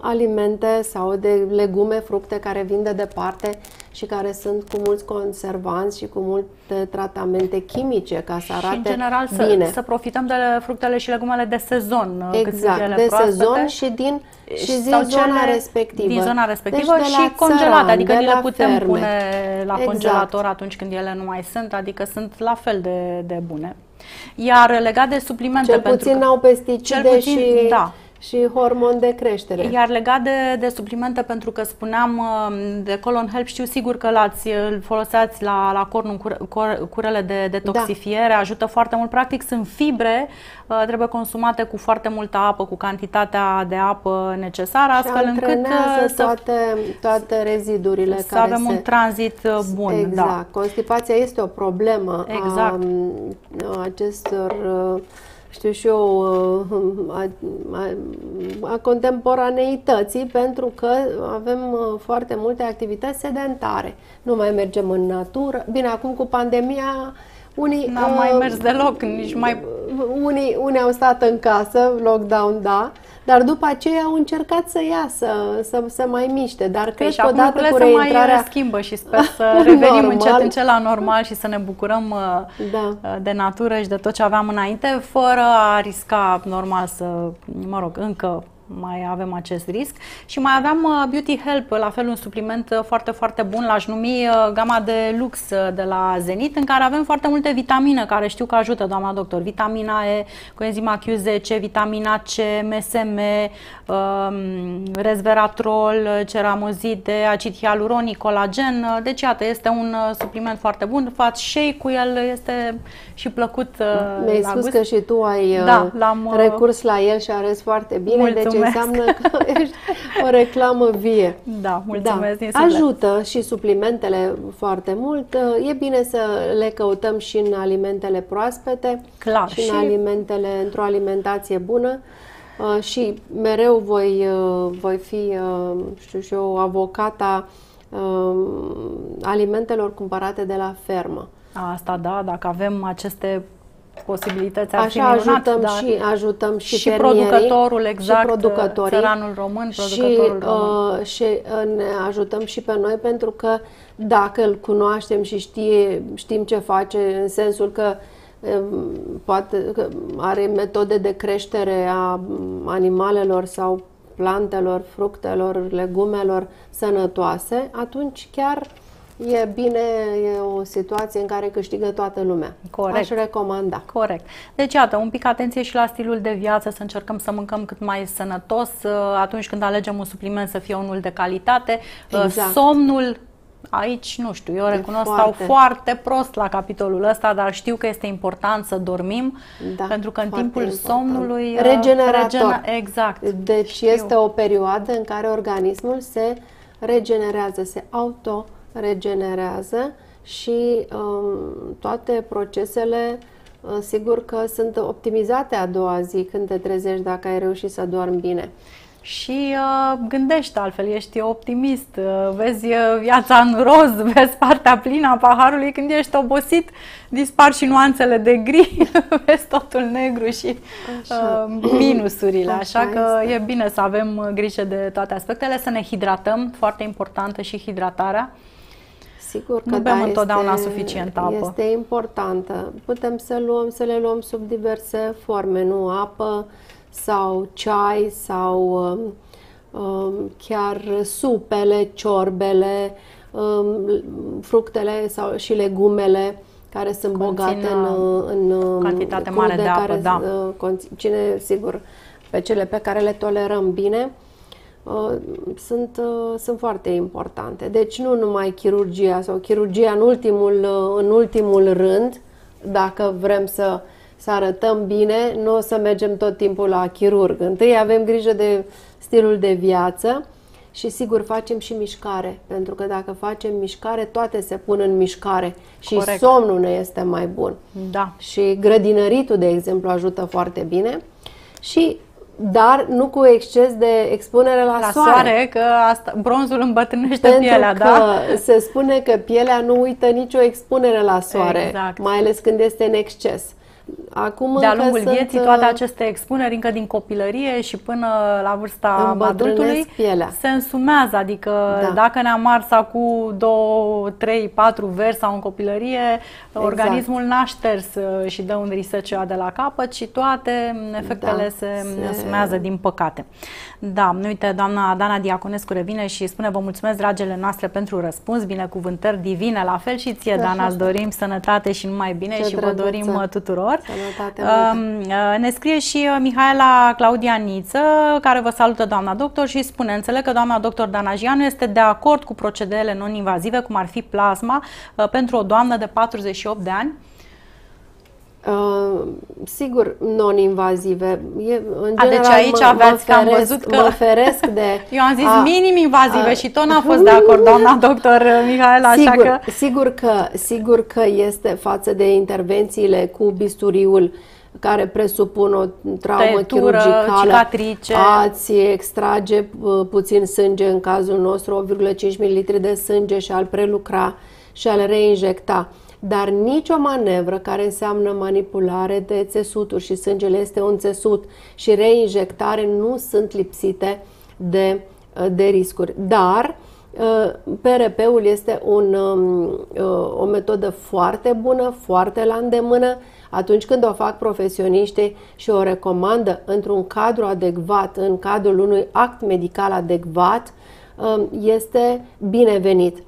Speaker 2: alimente sau de legume, fructe care vin de departe și care sunt cu mulți conservanți și cu multe tratamente chimice ca să arate
Speaker 1: și în general
Speaker 2: bine.
Speaker 1: Să, să profităm de fructele și legumele de sezon.
Speaker 2: Exact, de proaspete. sezon și din și din zona respectivă.
Speaker 1: Din zona respectivă deci și congelate, adică le putem ferme. pune la exact. congelator atunci când ele nu mai sunt, adică sunt la fel de, de bune. Iar legat de suplimente...
Speaker 2: Cel puțin n-au pesticide puțin, și... Da și hormon de creștere.
Speaker 1: Iar legat de, de suplimente, pentru că spuneam um, de Colon Help, știu sigur că l-ați, îl foloseați la, la cornul cur, cur, curele de detoxifiere, da. ajută foarte mult. Practic sunt fibre, uh, trebuie consumate cu foarte multă apă, cu cantitatea de apă necesară,
Speaker 2: și astfel încât uh, să, toate, toate rezidurile
Speaker 1: să
Speaker 2: care
Speaker 1: avem
Speaker 2: se...
Speaker 1: un tranzit uh, bun.
Speaker 2: Exact. Da. Constipația este o problemă exact. a acestor știu și eu, uh, a, a, a contemporaneității, pentru că avem uh, foarte multe activități sedentare. Nu mai mergem în natură. Bine, acum cu pandemia unii...
Speaker 1: N-am uh, mai mers deloc, nici mai...
Speaker 2: Unii, unii au stat în casă, lockdown, da, dar după aceea au încercat să iasă, să, să mai miște. Dar păi cred că odată cu reintrarea...
Speaker 1: mai schimbă și sper să revenim normal. încet încet la normal și să ne bucurăm uh, da. Uh, de natură și de tot ce aveam înainte, fără a risca normal să, mă rog, încă mai avem acest risc. Și mai aveam uh, Beauty Help, la fel un supliment uh, foarte, foarte bun, l-aș numi uh, gama de lux de la Zenit, în care avem foarte multe vitamine care știu că ajută, doamna doctor. Vitamina E, coenzima Q10, vitamina C, MSM, um, resveratrol, ceramozide, acid hialuronic, colagen. Deci, iată, este un supliment foarte bun. Faci shake cu el, este și plăcut
Speaker 2: Mi-ai spus gust. că și tu ai da, l-am, recurs la el și arăți foarte bine, mulțumesc. deci înseamnă că ești o reclamă vie.
Speaker 1: Da, mulțumesc da.
Speaker 2: Ajută și suplimentele foarte mult. E bine să le căutăm și în alimentele proaspete
Speaker 1: Clar,
Speaker 2: și, și în alimentele, într-o alimentație bună. Uh, și mereu voi, uh, voi fi, uh, știu și eu, avocata uh, alimentelor cumpărate de la fermă.
Speaker 1: Asta da, dacă avem aceste posibilități ar
Speaker 2: Așa
Speaker 1: fi minunat,
Speaker 2: ajutăm
Speaker 1: dar
Speaker 2: și ajutăm și,
Speaker 1: și producătorul exact,
Speaker 2: și producătorii,
Speaker 1: țăranul român, producătorul
Speaker 2: și,
Speaker 1: român.
Speaker 2: Uh, și uh, ne ajutăm și pe noi pentru că dacă îl cunoaștem și știe, știm ce face în sensul că um, poate că are metode de creștere a animalelor sau plantelor, fructelor, legumelor sănătoase, atunci chiar e bine, e o situație în care câștigă toată lumea.
Speaker 1: Corect.
Speaker 2: Aș recomanda.
Speaker 1: Corect. Deci, iată, un pic atenție și la stilul de viață, să încercăm să mâncăm cât mai sănătos, uh, atunci când alegem un supliment să fie unul de calitate. Uh, exact. Somnul Aici, nu știu, eu recunosc, foarte. stau foarte prost la capitolul ăsta, dar știu că este important să dormim, da, pentru că în timpul important. somnului...
Speaker 2: Uh, Regenerator. Regena-
Speaker 1: exact.
Speaker 2: Deci știu. este o perioadă în care organismul se regenerează, se auto regenerează și um, toate procesele uh, sigur că sunt optimizate a doua zi când te trezești dacă ai reușit să dormi bine.
Speaker 1: Și uh, gândești altfel, ești optimist, uh, vezi uh, viața în roz, vezi partea plină a paharului, când ești obosit dispar și nuanțele de gri, vezi totul negru și așa. uh, minusurile, așa, așa că este. e bine să avem uh, grijă de toate aspectele, să ne hidratăm, foarte importantă și hidratarea.
Speaker 2: Sigur că
Speaker 1: nu bem
Speaker 2: da,
Speaker 1: întotdeauna
Speaker 2: este,
Speaker 1: suficient apă.
Speaker 2: Este importantă. Putem să luăm, să le luăm sub diverse forme, nu apă sau ceai sau um, um, chiar supele, ciorbele, um, fructele sau și legumele care sunt Conțin, bogate în, uh, în
Speaker 1: um, cantitate mare de apă,
Speaker 2: care,
Speaker 1: da.
Speaker 2: Uh, cine, sigur, pe cele pe care le tolerăm bine, Uh, sunt, uh, sunt foarte importante. Deci nu numai chirurgia sau chirurgia în ultimul, uh, în ultimul rând, dacă vrem să, să arătăm bine, nu o să mergem tot timpul la chirurg. Întâi avem grijă de stilul de viață și sigur facem și mișcare, pentru că dacă facem mișcare, toate se pun în mișcare și Corect. somnul ne este mai bun.
Speaker 1: Da.
Speaker 2: Și grădinăritul, de exemplu, ajută foarte bine. Și dar nu cu exces de expunere la,
Speaker 1: la
Speaker 2: soare.
Speaker 1: soare. că asta, bronzul îmbătrânește
Speaker 2: Pentru
Speaker 1: pielea,
Speaker 2: că
Speaker 1: da?
Speaker 2: se spune că pielea nu uită nicio expunere la soare,
Speaker 1: exact.
Speaker 2: mai ales când este în exces. Acum
Speaker 1: de-a lungul
Speaker 2: sunt,
Speaker 1: vieții toate aceste expuneri încă din copilărie și până la vârsta adultului
Speaker 2: pielea.
Speaker 1: se însumează, adică da. dacă ne-am ars acum 2, 3, 4 versi sau în copilărie, exact. organismul n-a șters și dă un research de la capăt și toate efectele da, se, se însumează din păcate. Da, uite, doamna Dana Diaconescu revine și spune vă mulțumesc, dragele noastre, pentru răspuns, binecuvântări divine, la fel și ție, da, Dana, îți dorim sănătate și numai bine Ce și vă dorim tuturor.
Speaker 2: Sănătate uh,
Speaker 1: ne scrie și uh, Mihaela Claudia Niță, care vă salută, doamna doctor, și spune, înțeleg că doamna doctor Dana Gianu este de acord cu procedeele non-invazive, cum ar fi plasma, uh, pentru o doamnă de 48 de ani.
Speaker 2: Uh, sigur, non-invazive.
Speaker 1: E, în A, deci aici mă, aveți mă feresc, am văzut că...
Speaker 2: Mă feresc de...
Speaker 1: Eu am zis a, minim invazive a, și tot n-a fost de acord, doamna doctor Mihaela,
Speaker 2: sigur,
Speaker 1: așa că...
Speaker 2: Sigur că... Sigur că este față de intervențiile cu bisturiul care presupun o traumă Tăietură, chirurgicală,
Speaker 1: cicatrice.
Speaker 2: ați extrage uh, puțin sânge, în cazul nostru 1,5 ml de sânge și al prelucra și al reinjecta dar nicio manevră care înseamnă manipulare de țesuturi și sângele este un țesut și reinjectare nu sunt lipsite de, de riscuri. Dar uh, PRP-ul este un, um, uh, o metodă foarte bună, foarte la îndemână, atunci când o fac profesioniștii și o recomandă într-un cadru adecvat, în cadrul unui act medical adecvat, um, este binevenit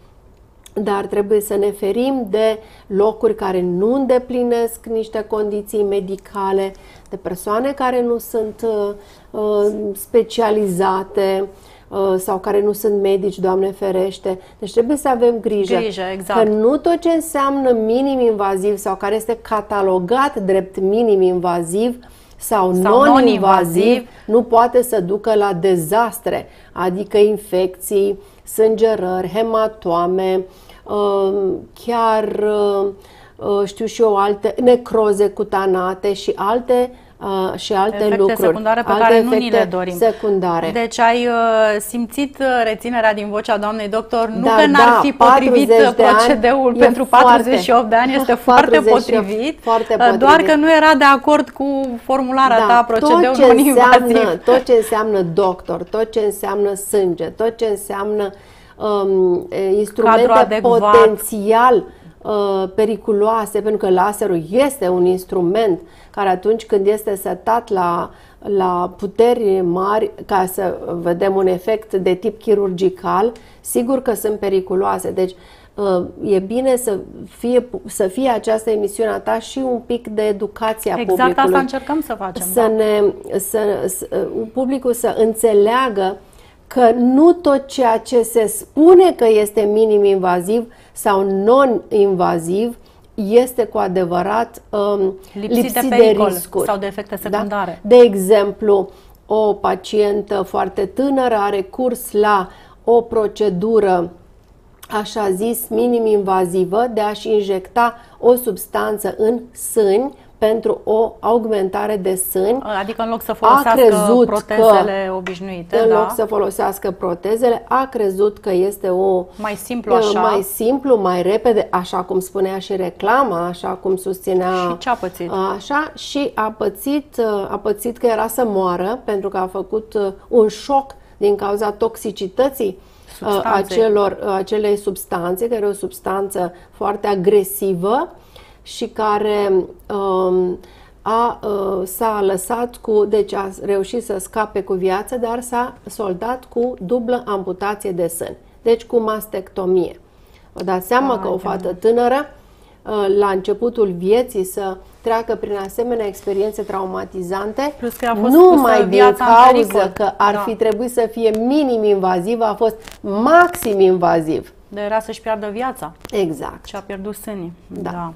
Speaker 2: dar trebuie să ne ferim de locuri care nu îndeplinesc niște condiții medicale, de persoane care nu sunt uh, uh, specializate uh, sau care nu sunt medici, Doamne ferește. Deci trebuie să avem grijă,
Speaker 1: grijă exact.
Speaker 2: că nu tot ce înseamnă minim invaziv sau care este catalogat drept minim invaziv sau, sau non-invaziv, non nu poate să ducă la dezastre, adică infecții, sângerări, hematoame, uh, chiar uh, uh, știu și eu alte necroze cutanate și alte uh, și alte
Speaker 1: efecte
Speaker 2: lucruri.
Speaker 1: secundare pe alte care nu ni le dorim.
Speaker 2: Secundare.
Speaker 1: Deci ai uh, simțit uh, reținerea din vocea doamnei doctor, nu da, că n-ar da, fi potrivit procedeul pentru 48 foarte, de ani, este foarte potrivit,
Speaker 2: foarte potrivit,
Speaker 1: doar că nu era de acord cu formularea da, ta, procedeul
Speaker 2: tot ce înseamnă, Tot ce înseamnă doctor, tot ce înseamnă sânge, tot ce înseamnă um, instrumente potențial uh, periculoase, pentru că laserul este un instrument care atunci când este setat la, la puteri mari ca să vedem un efect de tip chirurgical, sigur că sunt periculoase. Deci uh, e bine să fie, să fie această emisiune a ta și un pic de educație a
Speaker 1: exact
Speaker 2: publicului.
Speaker 1: Exact asta încercăm să facem.
Speaker 2: Să
Speaker 1: da.
Speaker 2: ne, să, să, publicul să înțeleagă că nu tot ceea ce se spune că este minim invaziv sau non-invaziv este cu adevărat um, lipsit, lipsit de, pericol de riscuri.
Speaker 1: Sau de efecte da? secundare.
Speaker 2: Da? De exemplu, o pacientă foarte tânără are curs la o procedură așa zis minim invazivă de a-și injecta o substanță în sâni pentru o augmentare de sâni.
Speaker 1: Adică în loc să folosească protezele că, obișnuite.
Speaker 2: În
Speaker 1: da?
Speaker 2: loc să folosească protezele, a crezut că este o
Speaker 1: mai simplu așa.
Speaker 2: Mai simplu, mai repede, așa cum spunea și reclama, așa cum susținea.
Speaker 1: Și ce a pățit?
Speaker 2: Așa, și a pățit, a pățit că era să moară pentru că a făcut uh, un șoc din cauza toxicității uh, acelor, acelei substanțe, care e o substanță foarte agresivă și care um, a, uh, s-a lăsat cu, deci a reușit să scape cu viață, dar s-a soldat cu dublă amputație de sân, deci cu mastectomie. Vă dați seama Ai, că o fată tânără uh, la începutul vieții să treacă prin asemenea experiențe traumatizante,
Speaker 1: Plus că a fost
Speaker 2: nu mai din cauză că ar da. fi trebuit să fie minim invaziv, a fost maxim invaziv.
Speaker 1: De era să-și piardă viața.
Speaker 2: Exact.
Speaker 1: Și a pierdut sânii.
Speaker 2: Da. da.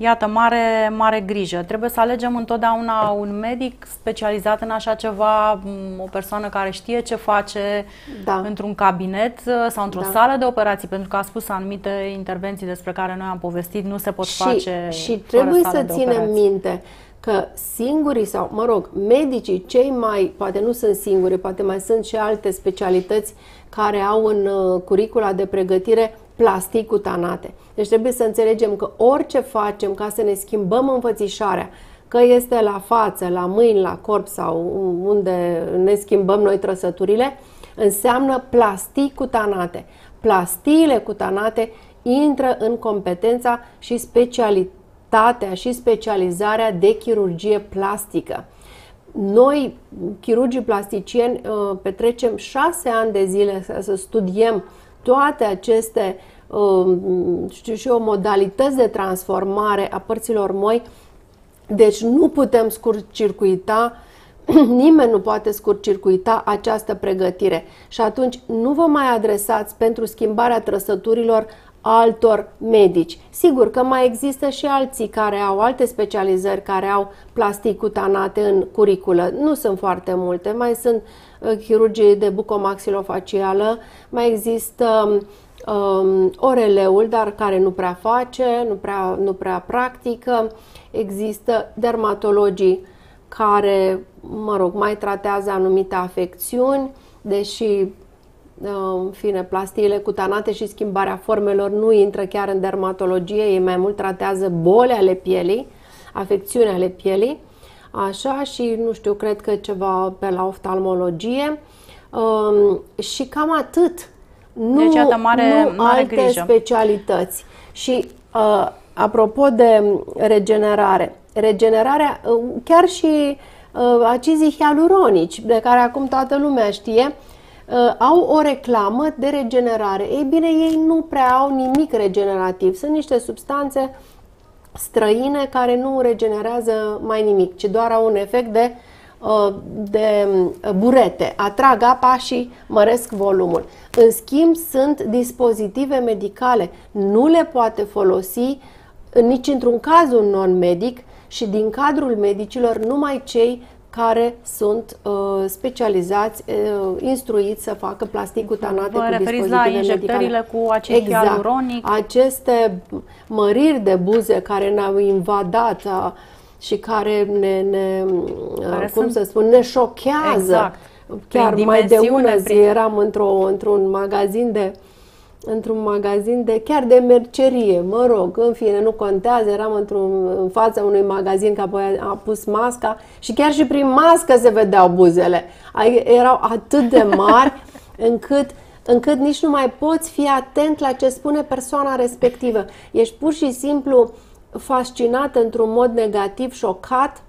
Speaker 1: Iată, mare, mare grijă. Trebuie să alegem întotdeauna un medic specializat în așa ceva, o persoană care știe ce face da. într-un cabinet uh, sau într-o da. sală de operații, pentru că a spus anumite intervenții despre care noi am povestit, nu se pot
Speaker 2: și,
Speaker 1: face
Speaker 2: Și trebuie să ținem operații. minte că singurii sau, mă rog, medicii, cei mai, poate nu sunt singuri, poate mai sunt și alte specialități care au în uh, curicula de pregătire plastic cutanate. Deci trebuie să înțelegem că orice facem ca să ne schimbăm înfățișarea, că este la față, la mâini, la corp sau unde ne schimbăm noi trăsăturile, înseamnă plastii cutanate. Plastiile cutanate intră în competența și specialitatea și specializarea de chirurgie plastică. Noi, chirurgii plasticieni, uh, petrecem șase ani de zile să studiem toate aceste uh, știu și eu, modalități de transformare a părților moi. Deci nu putem scurt-circuita nimeni nu poate scurt-circuita această pregătire și atunci nu vă mai adresați pentru schimbarea trăsăturilor altor medici. Sigur că mai există și alții care au alte specializări, care au plastic cutanate în curiculă. Nu sunt foarte multe, mai sunt uh, chirurgii de bucomaxilofacială, mai există um, oreleul, dar care nu prea face, nu prea, nu prea practică. Există dermatologii care, mă rog, mai tratează anumite afecțiuni, deși în fine, plastiile cutanate și schimbarea formelor nu intră chiar în dermatologie, ei mai mult tratează boli ale pielii, afecțiuni ale pielii, așa și nu știu, cred că ceva pe la oftalmologie um, și cam atât. Nu, deci, iată, mare, nu mare alte grijă. specialități. Și uh, apropo de regenerare, regenerarea, uh, chiar și uh, acizii hialuronici, de care acum toată lumea știe, uh, uh, au o reclamă de regenerare. Ei bine, ei nu prea au nimic regenerativ. Sunt niște substanțe străine care nu regenerează mai nimic, ci doar au un efect de, uh, de uh, burete. Atrag apa și măresc volumul. În schimb, sunt dispozitive medicale. Nu le poate folosi nici într-un caz un non-medic și din cadrul medicilor numai cei care sunt uh, specializați, uh, instruiți să facă plastic cutanate
Speaker 1: Vă cu dispozitive la injectările medicale. cu acid exact. hialuronic?
Speaker 2: Aceste măriri de buze care ne-au invadat uh, și care ne, ne uh, care cum sunt... să spun, ne șochează. Exact. Chiar mai de ună zi prin... eram într-o, într-un magazin de într-un magazin de chiar de mercerie, mă rog, în fine, nu contează, eram într-un, în fața unui magazin că apoi a pus masca și chiar și prin mască se vedeau buzele. Erau atât de mari încât încât nici nu mai poți fi atent la ce spune persoana respectivă. Ești pur și simplu fascinat într-un mod negativ, șocat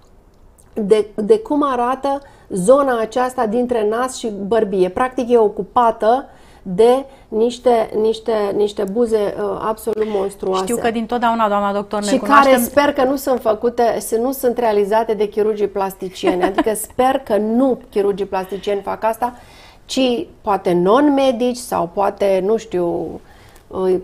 Speaker 2: de, de cum arată zona aceasta dintre nas și bărbie. Practic e ocupată de niște, niște, niște buze uh, absolut monstruoase.
Speaker 1: Știu că din totdeauna, doamna doctor,
Speaker 2: ne Și cunoaștem... care sper că nu sunt făcute, să nu sunt realizate de chirurgii plasticieni. Adică sper că nu chirurgii plasticieni fac asta, ci poate non-medici sau poate, nu știu, uh,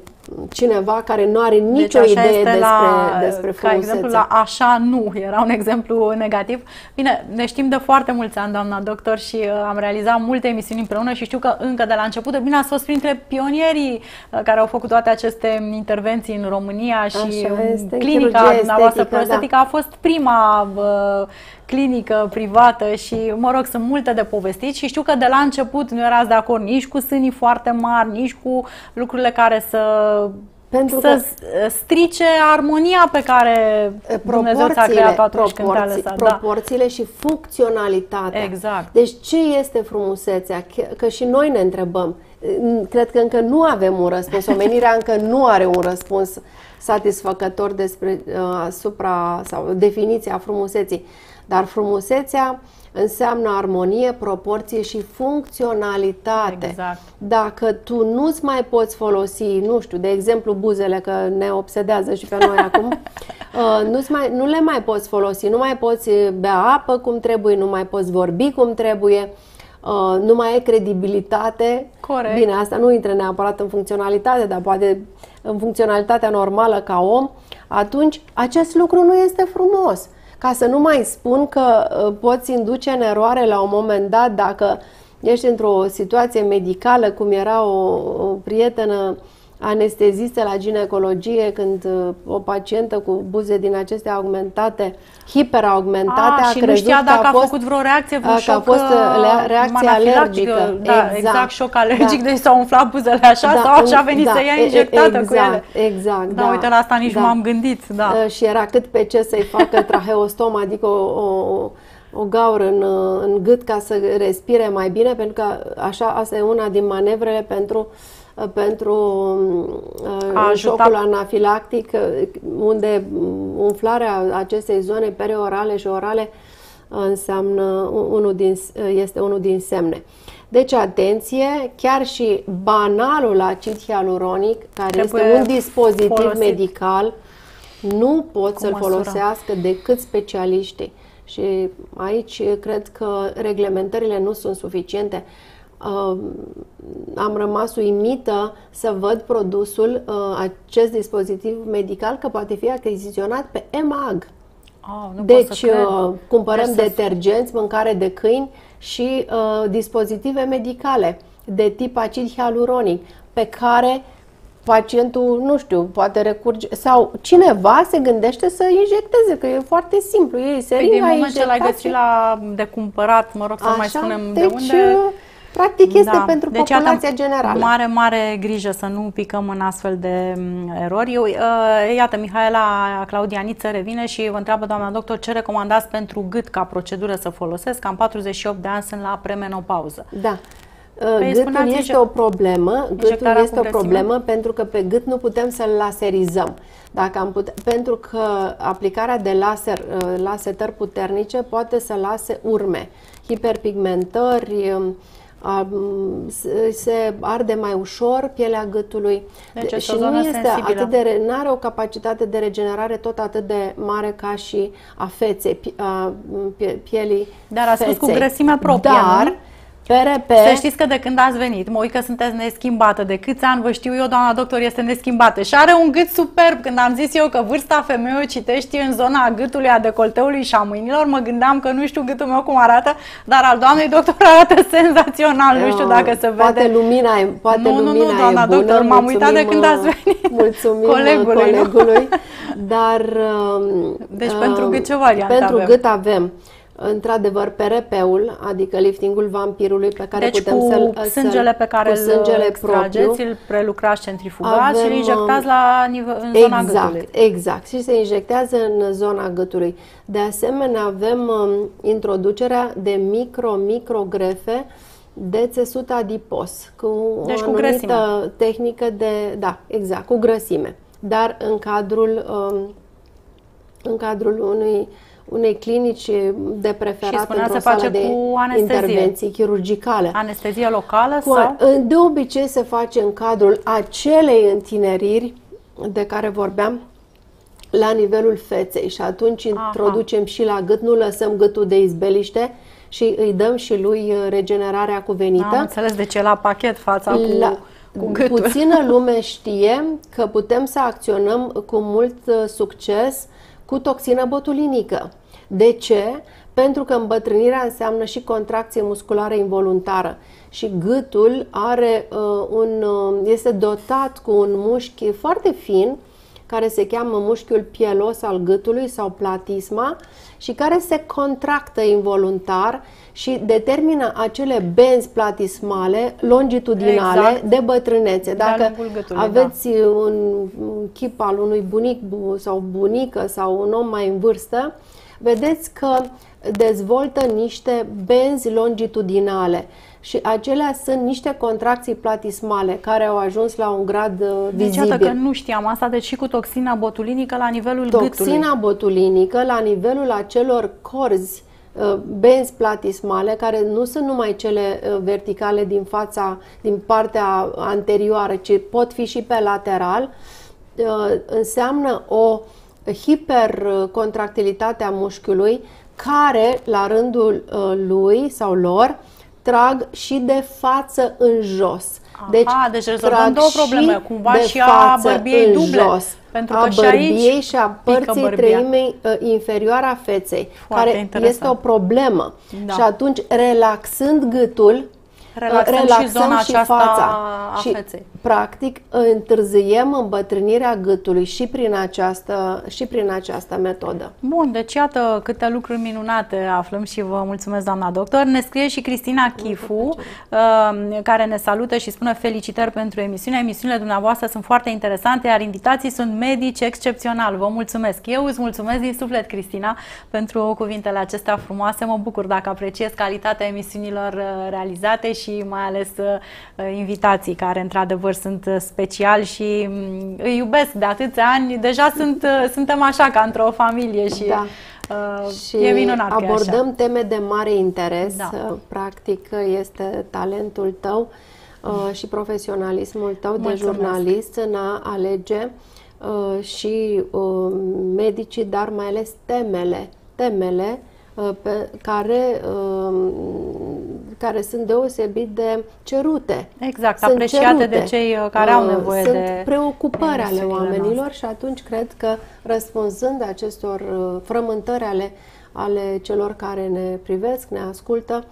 Speaker 2: cineva care nu are deci nicio deci idee despre, la, despre frumusețe. Ca
Speaker 1: exemplu la așa nu, era un exemplu negativ. Bine, ne știm de foarte mulți ani, doamna doctor, și uh, am realizat multe emisiuni împreună și știu că încă de la început, bine, ați fost printre pionierii uh, care au făcut toate aceste intervenții în România și așa este, clinica dumneavoastră prostatică da. a fost prima uh, clinică privată și, mă rog, sunt multe de povestit și știu că de la început nu erați de acord nici cu sânii foarte mari, nici cu lucrurile care să pentru să că strice armonia pe care Dumnezeu ți-a creat atunci când te-a lăsat.
Speaker 2: Da. Proporțiile da. și funcționalitatea.
Speaker 1: Exact.
Speaker 2: Deci ce este frumusețea? Că și noi ne întrebăm. Cred că încă nu avem un răspuns. Omenirea încă nu are un răspuns satisfăcător despre uh, asupra sau definiția frumuseții. Dar frumusețea înseamnă armonie, proporție și funcționalitate.
Speaker 1: Exact.
Speaker 2: Dacă tu nu-ți mai poți folosi, nu știu, de exemplu buzele, că ne obsedează și pe noi acum, uh, nu, mai, nu le mai poți folosi, nu mai poți bea apă cum trebuie, nu mai poți vorbi cum trebuie, uh, nu mai ai credibilitate.
Speaker 1: Corect.
Speaker 2: Bine, asta nu intră neapărat în funcționalitate, dar poate în funcționalitatea normală ca om, atunci acest lucru nu este frumos. Ca să nu mai spun că uh, poți induce în eroare la un moment dat dacă ești într-o situație medicală, cum era o, o prietenă anesteziste la ginecologie când uh, o pacientă cu buze din acestea augmentate, hiperaugmentate, a,
Speaker 1: a
Speaker 2: și crezut
Speaker 1: nu știa
Speaker 2: dacă
Speaker 1: a,
Speaker 2: a fost,
Speaker 1: făcut vreo reacție, vreo
Speaker 2: a,
Speaker 1: șoc
Speaker 2: a fost uh, reacție alergică.
Speaker 1: Da, exact, exact șoc alergic, da. deci s-au umflat buzele așa da, sau așa a venit da, să ia injectată
Speaker 2: exact,
Speaker 1: cu ele.
Speaker 2: Exact,
Speaker 1: da. Da, uite, la asta nici da. m-am gândit. Da.
Speaker 2: Uh, și era cât pe ce să-i facă traheostom, adică o, o o gaură în, în gât ca să respire mai bine, pentru că așa asta e una din manevrele pentru pentru uh, șocul anafilactic, uh, unde umflarea acestei zone periorale și orale înseamnă unul din, este unul din semne. Deci, atenție, chiar și banalul acid hialuronic, care Trebuie este un dispozitiv folosit. medical, nu pot să-l folosească decât specialiștii. Și aici cred că reglementările nu sunt suficiente. Uh, am rămas uimită să văd produsul, uh, acest dispozitiv medical, că poate fi achiziționat pe EMAG. Oh, nu deci, uh, cumpărăm deci detergenți, mâncare de câini și uh, dispozitive medicale de tip acid hialuronic, pe care pacientul, nu știu, poate recurge sau cineva se gândește să injecteze, că e foarte simplu. Ei seringa, păi din
Speaker 1: moment ce l-ai găsit la de cumpărat, mă rog să Așa, mai spunem
Speaker 2: deci,
Speaker 1: de unde...
Speaker 2: Practic este da. pentru deci, populația
Speaker 1: iată,
Speaker 2: generală.
Speaker 1: Mare, mare grijă să nu picăm în astfel de mm, erori. Eu, uh, iată, Mihaela Claudianiță revine și vă întreabă, doamna doctor, ce recomandați pentru gât ca procedură să folosesc? Am 48 de ani, sunt la premenopauză.
Speaker 2: Da. Păi gâtul este o problemă, gâtul este o problemă pentru că pe gât nu putem să-l laserizăm. Dacă am pute- pentru că aplicarea de laser, uh, lasetări puternice poate să lase urme, hiperpigmentări, um, se arde mai ușor pielea gâtului
Speaker 1: deci
Speaker 2: și nu este sensibilă. atât de nu are o capacitate de regenerare tot atât de mare ca și a feței, a pielii
Speaker 1: Dar a spus cu grăsimea proprie,
Speaker 2: Dar,
Speaker 1: nu?
Speaker 2: PRP.
Speaker 1: Să știți că de când ați venit, mă uit că sunteți neschimbată. De câți ani vă știu eu, doamna doctor, este neschimbată. Și are un gât superb. Când am zis eu că vârsta femeii o citești în zona gâtului, a decolteului și a mâinilor, mă gândeam că nu știu gâtul meu cum arată, dar al doamnei doctor arată senzațional. Eu, nu știu dacă se vede.
Speaker 2: Poate lumina e, poate
Speaker 1: nu,
Speaker 2: lumina
Speaker 1: nu, nu, doamna
Speaker 2: e bună.
Speaker 1: doctor, m-am uitat de când ați venit.
Speaker 2: Mulțumim colegului. colegului dar...
Speaker 1: Deci uh, pentru gât ce variantă
Speaker 2: Pentru
Speaker 1: avem?
Speaker 2: gât avem într-adevăr PRP-ul, adică liftingul vampirului pe care
Speaker 1: deci
Speaker 2: putem
Speaker 1: cu
Speaker 2: să-l
Speaker 1: sângele pe care
Speaker 2: cu sângele
Speaker 1: îl extrageți, îl prelucrați centrifugați și îl injectați la nivel, în zona
Speaker 2: exact,
Speaker 1: gâtului.
Speaker 2: Exact, și se injectează în zona gâtului. De asemenea, avem um, introducerea de micro-microgrefe de țesut adipos, cu
Speaker 1: deci
Speaker 2: o
Speaker 1: cu
Speaker 2: anumită grăsime. tehnică de, da, exact, cu grăsime, dar în cadrul, um, în cadrul unui unei clinici de preferat într-o sală de intervenții chirurgicale.
Speaker 1: Anestezie locală
Speaker 2: cu,
Speaker 1: sau?
Speaker 2: De obicei se face în cadrul acelei întineriri de care vorbeam la nivelul feței și atunci Aha. introducem și la gât, nu lăsăm gâtul de izbeliște și îi dăm și lui regenerarea cuvenită. Am
Speaker 1: înțeles de ce la pachet fața la, cu, cu gâtul.
Speaker 2: Puțină lume știe că putem să acționăm cu mult succes cu toxină botulinică. De ce? Pentru că îmbătrânirea înseamnă și contracție musculară involuntară și gâtul are uh, un, uh, este dotat cu un mușchi foarte fin care se cheamă mușchiul pielos al gâtului sau platisma și care se contractă involuntar și determină acele benzi platismale longitudinale exact. de bătrânețe. Dacă gâtului, aveți da. un chip al unui bunic sau bunică sau un om mai în vârstă, vedeți că dezvoltă niște benzi longitudinale și acelea sunt niște contracții platismale care au ajuns la un grad uh, vizibil.
Speaker 1: Deci că nu știam asta, deci și cu toxina botulinică la nivelul
Speaker 2: toxina
Speaker 1: gâtului.
Speaker 2: Toxina botulinică la nivelul acelor corzi uh, benzi platismale, care nu sunt numai cele uh, verticale din fața, din partea anterioară, ci pot fi și pe lateral, înseamnă o hipercontractilitate a mușchiului care, la rândul lui sau lor, trag și de față în jos.
Speaker 1: Deci, Aha, deci rezolvăm două probleme, cumva și a bărbiei duble. Jos,
Speaker 2: pentru că a bărbiei și, aici și a părții treimei uh, inferioare a feței, Foarte care interesant. este o problemă. Da. Și atunci, relaxând gâtul,
Speaker 1: relaxăm,
Speaker 2: relaxăm
Speaker 1: și zona
Speaker 2: și
Speaker 1: aceasta
Speaker 2: fața.
Speaker 1: a
Speaker 2: și,
Speaker 1: feței.
Speaker 2: practic, întârziem îmbătrânirea gâtului și prin această, și prin această metodă.
Speaker 1: Bun, deci iată câte lucruri minunate aflăm și vă mulțumesc, doamna doctor. Ne scrie și Cristina Chifu, uh, care ne salută și spune felicitări pentru emisiune. Emisiunile dumneavoastră sunt foarte interesante, iar invitații sunt medici excepțional. Vă mulțumesc. Eu îți mulțumesc din suflet, Cristina, pentru cuvintele acestea frumoase. Mă bucur dacă apreciez calitatea emisiunilor uh, realizate și mai ales uh, invitații care într-adevăr sunt speciali și mm, îi iubesc de atâția ani. Deja sunt, uh, suntem așa ca într-o familie și
Speaker 2: Da.
Speaker 1: uh,
Speaker 2: Și
Speaker 1: e minunat că e așa.
Speaker 2: abordăm teme de mare interes.
Speaker 1: Da.
Speaker 2: Uh, Practic, este talentul tău uh, și profesionalismul tău de
Speaker 1: Mulțumesc.
Speaker 2: jurnalist în a alege uh, și uh, medicii, dar mai ales temele, temele uh, pe care, uh, care sunt deosebit de cerute.
Speaker 1: Exact,
Speaker 2: Sunt
Speaker 1: apreciate de
Speaker 2: cerute.
Speaker 1: cei uh, care au
Speaker 2: Uh,
Speaker 1: nevoie
Speaker 2: Sunt
Speaker 1: de
Speaker 2: preocupări ale
Speaker 1: emisiunile
Speaker 2: oamenilor
Speaker 1: noastre.
Speaker 2: și atunci cred că răspunzând acestor uh, frământări ale, ale celor care ne privesc, ne ascultă,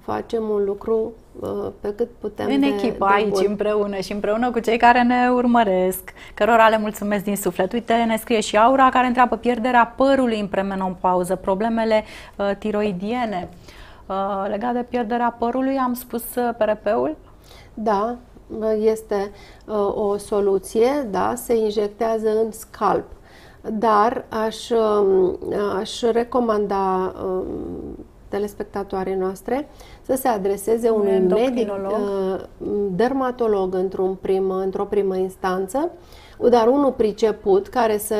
Speaker 2: facem un lucru uh, pe cât putem
Speaker 1: în
Speaker 2: de,
Speaker 1: echipă
Speaker 2: de
Speaker 1: aici
Speaker 2: bun.
Speaker 1: împreună și împreună cu cei care ne urmăresc, cărora le mulțumesc din suflet. Uite, ne scrie și Aura care întreabă pierderea părului în premenopauză, problemele uh, tiroidiene. Uh, legat de pierderea părului, am spus uh, PRP-ul?
Speaker 2: Da, este uh, o soluție, da, se injectează în scalp. Dar aș, um, aș recomanda um, telespectatoarei noastre să se adreseze unui medic,
Speaker 1: endocrinolog.
Speaker 2: uh, dermatolog într-un prim, într-o primă instanță, dar unul priceput care să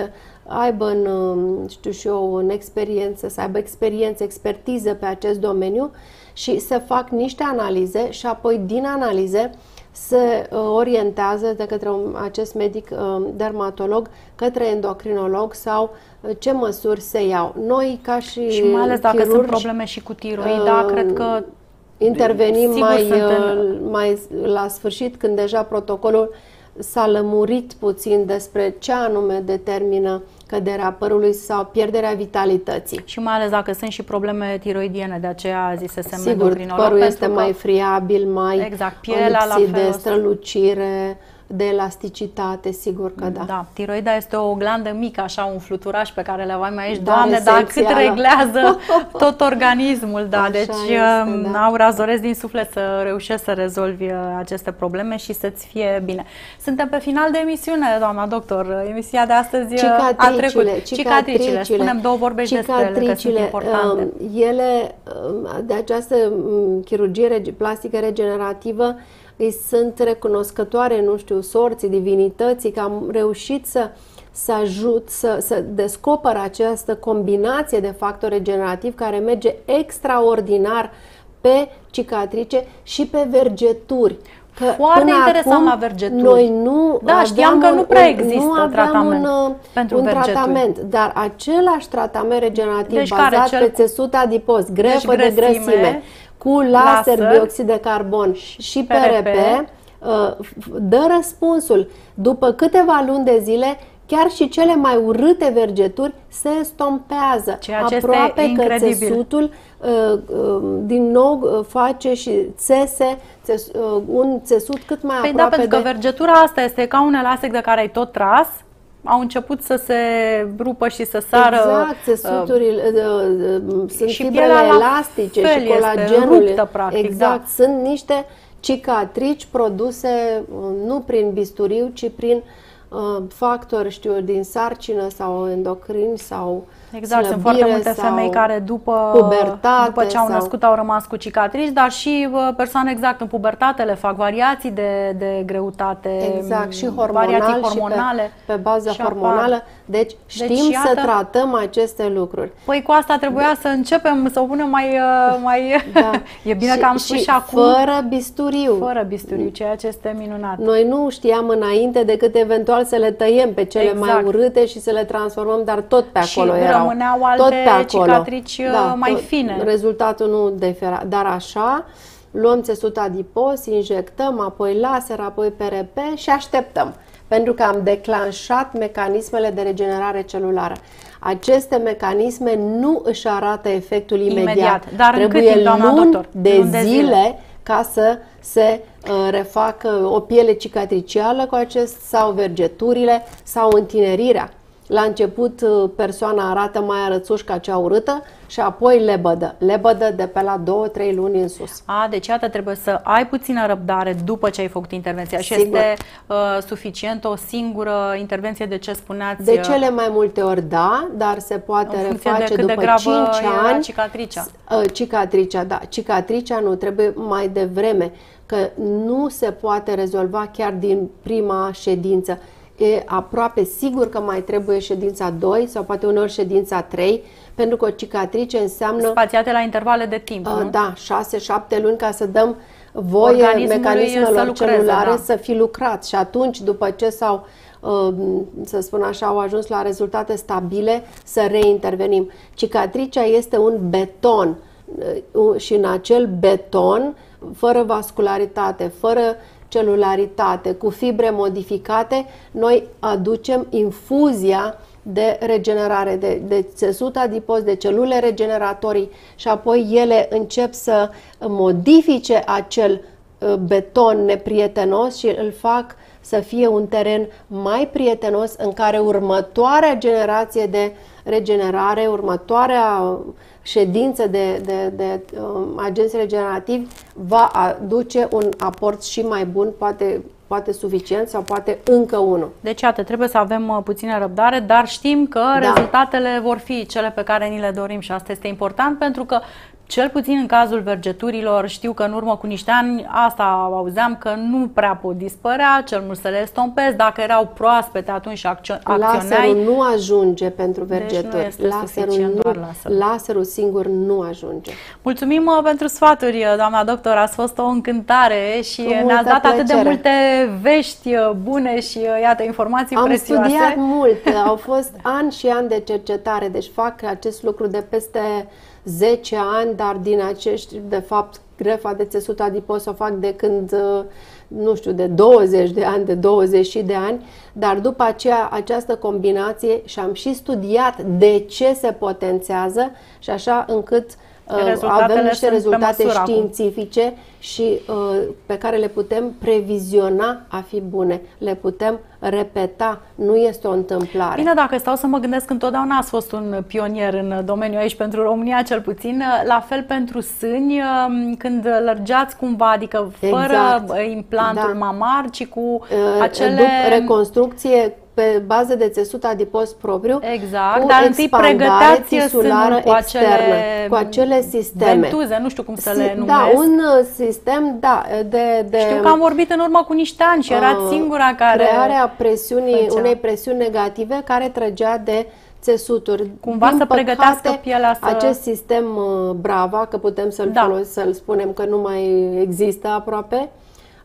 Speaker 2: aibă în, um, știu și eu, în experiență, să aibă experiență, expertiză pe acest domeniu și să fac niște analize și apoi din analize se uh, orientează de către un, acest medic uh, dermatolog către endocrinolog sau uh, ce măsuri se iau. Noi, ca și
Speaker 1: Și mai ales dacă sunt
Speaker 2: chirurgi,
Speaker 1: probleme și cu tiroida,
Speaker 2: uh,
Speaker 1: cred că
Speaker 2: intervenim
Speaker 1: Sigur
Speaker 2: mai,
Speaker 1: suntem-
Speaker 2: uh, mai la sfârșit, când deja protocolul s-a lămurit puțin despre ce anume determină căderea părului sau pierderea vitalității.
Speaker 1: și mai ales dacă sunt și probleme tiroidiene, de aceea zisesem
Speaker 2: Sigur,
Speaker 1: endocrinolog,
Speaker 2: părul
Speaker 1: pentru
Speaker 2: este
Speaker 1: că-
Speaker 2: mai friabil, mai
Speaker 1: Exact, pielea la
Speaker 2: lipsit
Speaker 1: fel.
Speaker 2: de strălucire, de elasticitate, sigur că da.
Speaker 1: Da, tiroida este o glandă mică, așa, un fluturaș pe care le avem aici.
Speaker 2: Dar
Speaker 1: Doamne, dar cât
Speaker 2: esențială.
Speaker 1: reglează tot organismul, da.
Speaker 2: Așa
Speaker 1: deci,
Speaker 2: este,
Speaker 1: um,
Speaker 2: da.
Speaker 1: Aura, îți doresc din suflet să reușești să rezolvi uh, aceste probleme și să-ți fie bine. Suntem pe final de emisiune, doamna doctor. Emisiunea de astăzi uh, a trecut.
Speaker 2: Cicatricile,
Speaker 1: Cicatricile. Spunem două vorbe și despre ele, că sunt
Speaker 2: cicatricile,
Speaker 1: importante.
Speaker 2: um, ele, um, de această um, chirurgie rege- plastică regenerativă, îi sunt recunoscătoare, nu știu, sorții, divinității, că am reușit să să ajut să, să descoper această combinație de factori regenerativi care merge extraordinar pe cicatrice și pe vergeturi. Că
Speaker 1: Foarte
Speaker 2: până
Speaker 1: interesant
Speaker 2: acum
Speaker 1: la vergeturi.
Speaker 2: Noi nu
Speaker 1: Da, știam
Speaker 2: aveam
Speaker 1: că nu
Speaker 2: un-
Speaker 1: prea
Speaker 2: un-
Speaker 1: există
Speaker 2: nu aveam
Speaker 1: tratament
Speaker 2: un, uh,
Speaker 1: pentru
Speaker 2: un
Speaker 1: vergeturi.
Speaker 2: tratament, dar același tratament regenerativ
Speaker 1: Deci care,
Speaker 2: bazat
Speaker 1: cel
Speaker 2: pe
Speaker 1: cu-
Speaker 2: țesut adipos, grefă
Speaker 1: Deci
Speaker 2: de
Speaker 1: grăsime,
Speaker 2: grăsime, cu laser,
Speaker 1: laser
Speaker 2: bioxid de carbon și,
Speaker 1: PRP.
Speaker 2: PRP, uh, dă răspunsul. După câteva luni de zile, chiar și cele mai urâte vergeturi se estompează.
Speaker 1: Ceea ce este
Speaker 2: Aproape că
Speaker 1: incredibil.
Speaker 2: țesutul uh, uh, din nou uh, face și țese țes, uh, un țesut cât mai
Speaker 1: Păi da,
Speaker 2: aproape
Speaker 1: pentru
Speaker 2: de...
Speaker 1: că vergetura asta este ca un elastic de care ai tot tras, au început să se rupă și să sară.
Speaker 2: Exact, țesuturile, uh, uh, sunt
Speaker 1: și
Speaker 2: fibrele
Speaker 1: pielea la
Speaker 2: elastice
Speaker 1: fel
Speaker 2: și
Speaker 1: este
Speaker 2: colagenul.
Speaker 1: ruptă, practic,
Speaker 2: exact,
Speaker 1: da.
Speaker 2: sunt niște cicatrici produse uh, nu prin bisturiu, ci prin uh, factori, știu, din sarcină sau endocrini sau
Speaker 1: Exact, sunt
Speaker 2: slăbire
Speaker 1: foarte multe
Speaker 2: sau
Speaker 1: femei care după,
Speaker 2: pubertate
Speaker 1: după ce au
Speaker 2: sau-
Speaker 1: născut au rămas cu cicatrici, dar și uh, persoane exact în pubertate le fac variații de, de greutate,
Speaker 2: Exact, și
Speaker 1: m,
Speaker 2: hormonal
Speaker 1: variații
Speaker 2: și
Speaker 1: hormonale.
Speaker 2: pe, pe bază
Speaker 1: și apar.
Speaker 2: hormonală. Deci știm
Speaker 1: iată-
Speaker 2: să tratăm aceste lucruri.
Speaker 1: Păi cu asta trebuia să începem, să o punem mai... uh, mai...
Speaker 2: Da.
Speaker 1: e bine că am spus și, acum
Speaker 2: fără bisturiu.
Speaker 1: fără bisturiu, ceea ce este minunat.
Speaker 2: Noi nu știam înainte decât eventual să le tăiem pe cele
Speaker 1: Exact.
Speaker 2: mai urâte și să le transformăm, dar tot pe
Speaker 1: Și
Speaker 2: acolo erau.
Speaker 1: Rămâneau alte
Speaker 2: tot pe acolo.
Speaker 1: cicatrici, uh, mai
Speaker 2: tot-
Speaker 1: fine.
Speaker 2: Rezultatul nu difera. Dar așa, luăm țesut adipos, injectăm, apoi laser, apoi PRP și așteptăm. Pentru că am declanșat mecanismele de regenerare celulară. Aceste mecanisme nu își arată efectul imediat.
Speaker 1: Imediat. Dar în cât
Speaker 2: Trebuie
Speaker 1: timp, doamna
Speaker 2: luni
Speaker 1: doctor?
Speaker 2: de
Speaker 1: Luni de
Speaker 2: zile,
Speaker 1: zile.
Speaker 2: ca să se uh, refacă o piele cicatricială cu acest sau vergeturile sau întinerirea. La început uh, persoana arată mai arățuș ca cea urâtă și apoi lebădă. Lebădă de pe la 2-3 luni în sus.
Speaker 1: A, deci iată, trebuie să ai puțină răbdare după ce ai făcut intervenția Sigur. și este uh, suficient o singură intervenție de ce spuneați?
Speaker 2: De uh, cele mai multe ori da, dar se poate reface
Speaker 1: de
Speaker 2: după
Speaker 1: de
Speaker 2: 5 ani.
Speaker 1: cicatricea.
Speaker 2: Uh, cicatricea, da. Cicatricea nu, trebuie mai devreme, că nu se poate rezolva chiar din prima ședință e aproape sigur că mai trebuie ședința 2 sau poate uneori ședința 3, pentru că o cicatrice înseamnă...
Speaker 1: Spațiate la intervale de timp, uh,
Speaker 2: nu? Da, 6-7 luni ca să dăm voie mecanismelor lucreze, celulare da. să fi lucrat și atunci, după ce s-au uh, să spun așa, au ajuns la rezultate stabile, să reintervenim. Cicatricea este un beton uh, și în acel beton, fără vascularitate, fără celularitate, cu fibre modificate, noi aducem infuzia de regenerare, de, de țesut adipos, de celule regeneratorii și apoi ele încep să modifice acel uh, beton neprietenos și îl fac să fie un teren mai prietenos în care următoarea generație de regenerare, următoarea ședință de, de, de uh, agenți regenerativi va aduce un aport și mai bun, poate poate suficient sau poate încă unul.
Speaker 1: Deci, iată, trebuie să avem uh, puțină răbdare, dar știm că da. rezultatele vor fi cele pe care ni le dorim și asta este important pentru că cel puțin în cazul vergeturilor, știu că în urmă cu niște ani asta auzeam că nu prea pot dispărea, cel mult să le stompezi, dacă erau proaspete atunci acționai.
Speaker 2: Laserul nu ajunge pentru vergeturi.
Speaker 1: Deci nu laserul, nu,
Speaker 2: doar laserul. laserul singur nu ajunge.
Speaker 1: Mulțumim uh, pentru sfaturi, uh, doamna doctor, ați fost o încântare și ne-ați dat plăcere. atât de multe vești uh, bune și iată informații
Speaker 2: Am
Speaker 1: prețioase.
Speaker 2: Am studiat mult, au fost ani și ani de cercetare, deci fac acest lucru de peste 10 ani, dar din acești, de fapt, grefa de țesut adipos o fac de când, uh, nu știu, de 20 de ani, de 20 de ani, dar după aceea această combinație și-am și studiat de ce se potențează și așa încât uh, avem niște rezultate științifice acum. și uh, pe care le putem previziona a fi bune, le putem repeta, nu este o întâmplare.
Speaker 1: Bine, dacă stau să mă gândesc, întotdeauna ați fost un pionier în domeniul aici, pentru România cel puțin, la fel pentru sâni, um, când lărgeați cumva, adică fără exact. implantul da. mamar, ci cu uh, acele... După
Speaker 2: reconstrucție pe bază de țesut adipos propriu,
Speaker 1: exact, dar întâi pregăteați tisulară
Speaker 2: cu acele, externe, cu acele sisteme.
Speaker 1: Ventuze, nu știu cum să le numesc.
Speaker 2: Da, un uh, sistem, da, de, de...
Speaker 1: Știu că am vorbit în urmă cu niște ani și erați uh, singura care...
Speaker 2: Crearea presiunii, făcea. unei presiuni negative care trăgea de țesuturi.
Speaker 1: Cumva Din să păcate, pregătească pielea să...
Speaker 2: Acest sistem uh, Brava, că putem să-l da. folos, să-l spunem că nu mai există aproape,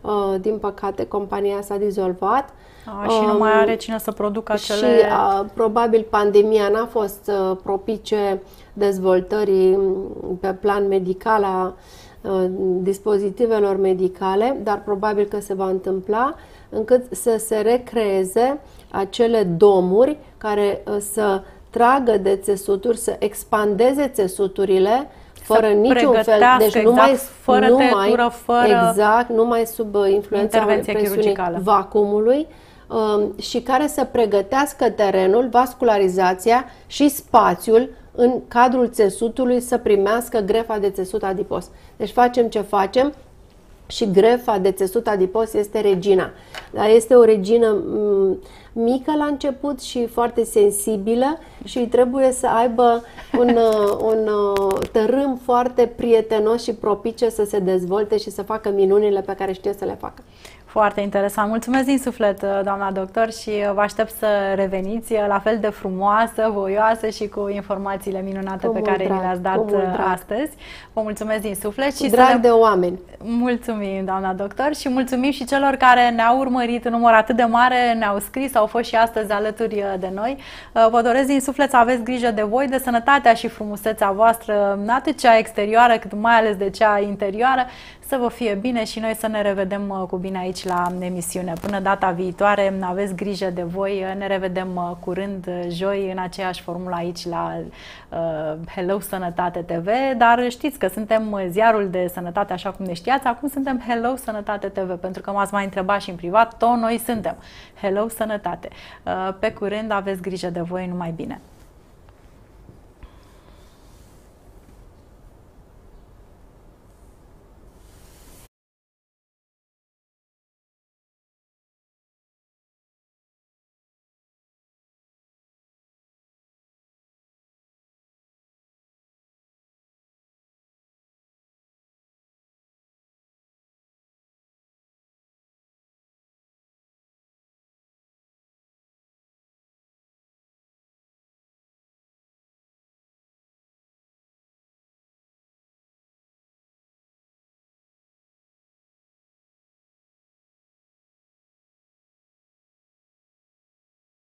Speaker 2: uh, din păcate compania s-a dizolvat.
Speaker 1: A, și um, nu mai are cine să producă acele...
Speaker 2: Și uh, probabil pandemia n-a fost uh, propice dezvoltării mm, pe plan medical a uh, dispozitivelor medicale, dar probabil că se va întâmpla încât să se recreeze acele domuri care uh, să tragă de țesuturi, să expandeze țesuturile fără niciun fel, deci
Speaker 1: exact,
Speaker 2: nu mai
Speaker 1: fără
Speaker 2: nu
Speaker 1: tăietură,
Speaker 2: mai,
Speaker 1: fără
Speaker 2: exact, nu mai sub uh, influența presiunii vacuumului, Um, și care să pregătească terenul, vascularizația și spațiul în cadrul țesutului să primească grefa de țesut adipos. Deci facem ce facem și grefa de țesut adipos este regina. Dar este o regină mm, mică la început și foarte sensibilă și trebuie să aibă un, uh, un uh, tărâm foarte prietenos și propice să se dezvolte și să facă minunile pe care știe să le facă.
Speaker 1: Foarte interesant. Mulțumesc din suflet, uh, doamna doctor, și uh, vă aștept să reveniți uh, la fel de frumoasă, voioasă și cu informațiile minunate cu pe care drag, ni le-ați dat astăzi. Vă mulțumesc din suflet.
Speaker 2: și drag ne... de oameni.
Speaker 1: Mulțumim, doamna doctor, și mulțumim și celor care ne-au urmărit în număr atât de mare, ne-au scris, au fost și astăzi alături de noi. Vă doresc din suflet să aveți grijă de voi, de sănătatea și frumusețea voastră, atât cea exterioară, cât mai ales de cea interioară, să vă fie bine și noi să ne revedem cu bine aici aici la emisiune. Până data viitoare, aveți grijă de voi. Ne revedem curând joi în aceeași formulă aici la Hello Sănătate TV, dar știți că suntem ziarul de sănătate așa cum ne știați, acum suntem Hello Sănătate TV, pentru că m-ați mai întrebat și în privat, tot noi suntem Hello Sănătate. Pe curând, aveți grijă de voi, numai bine!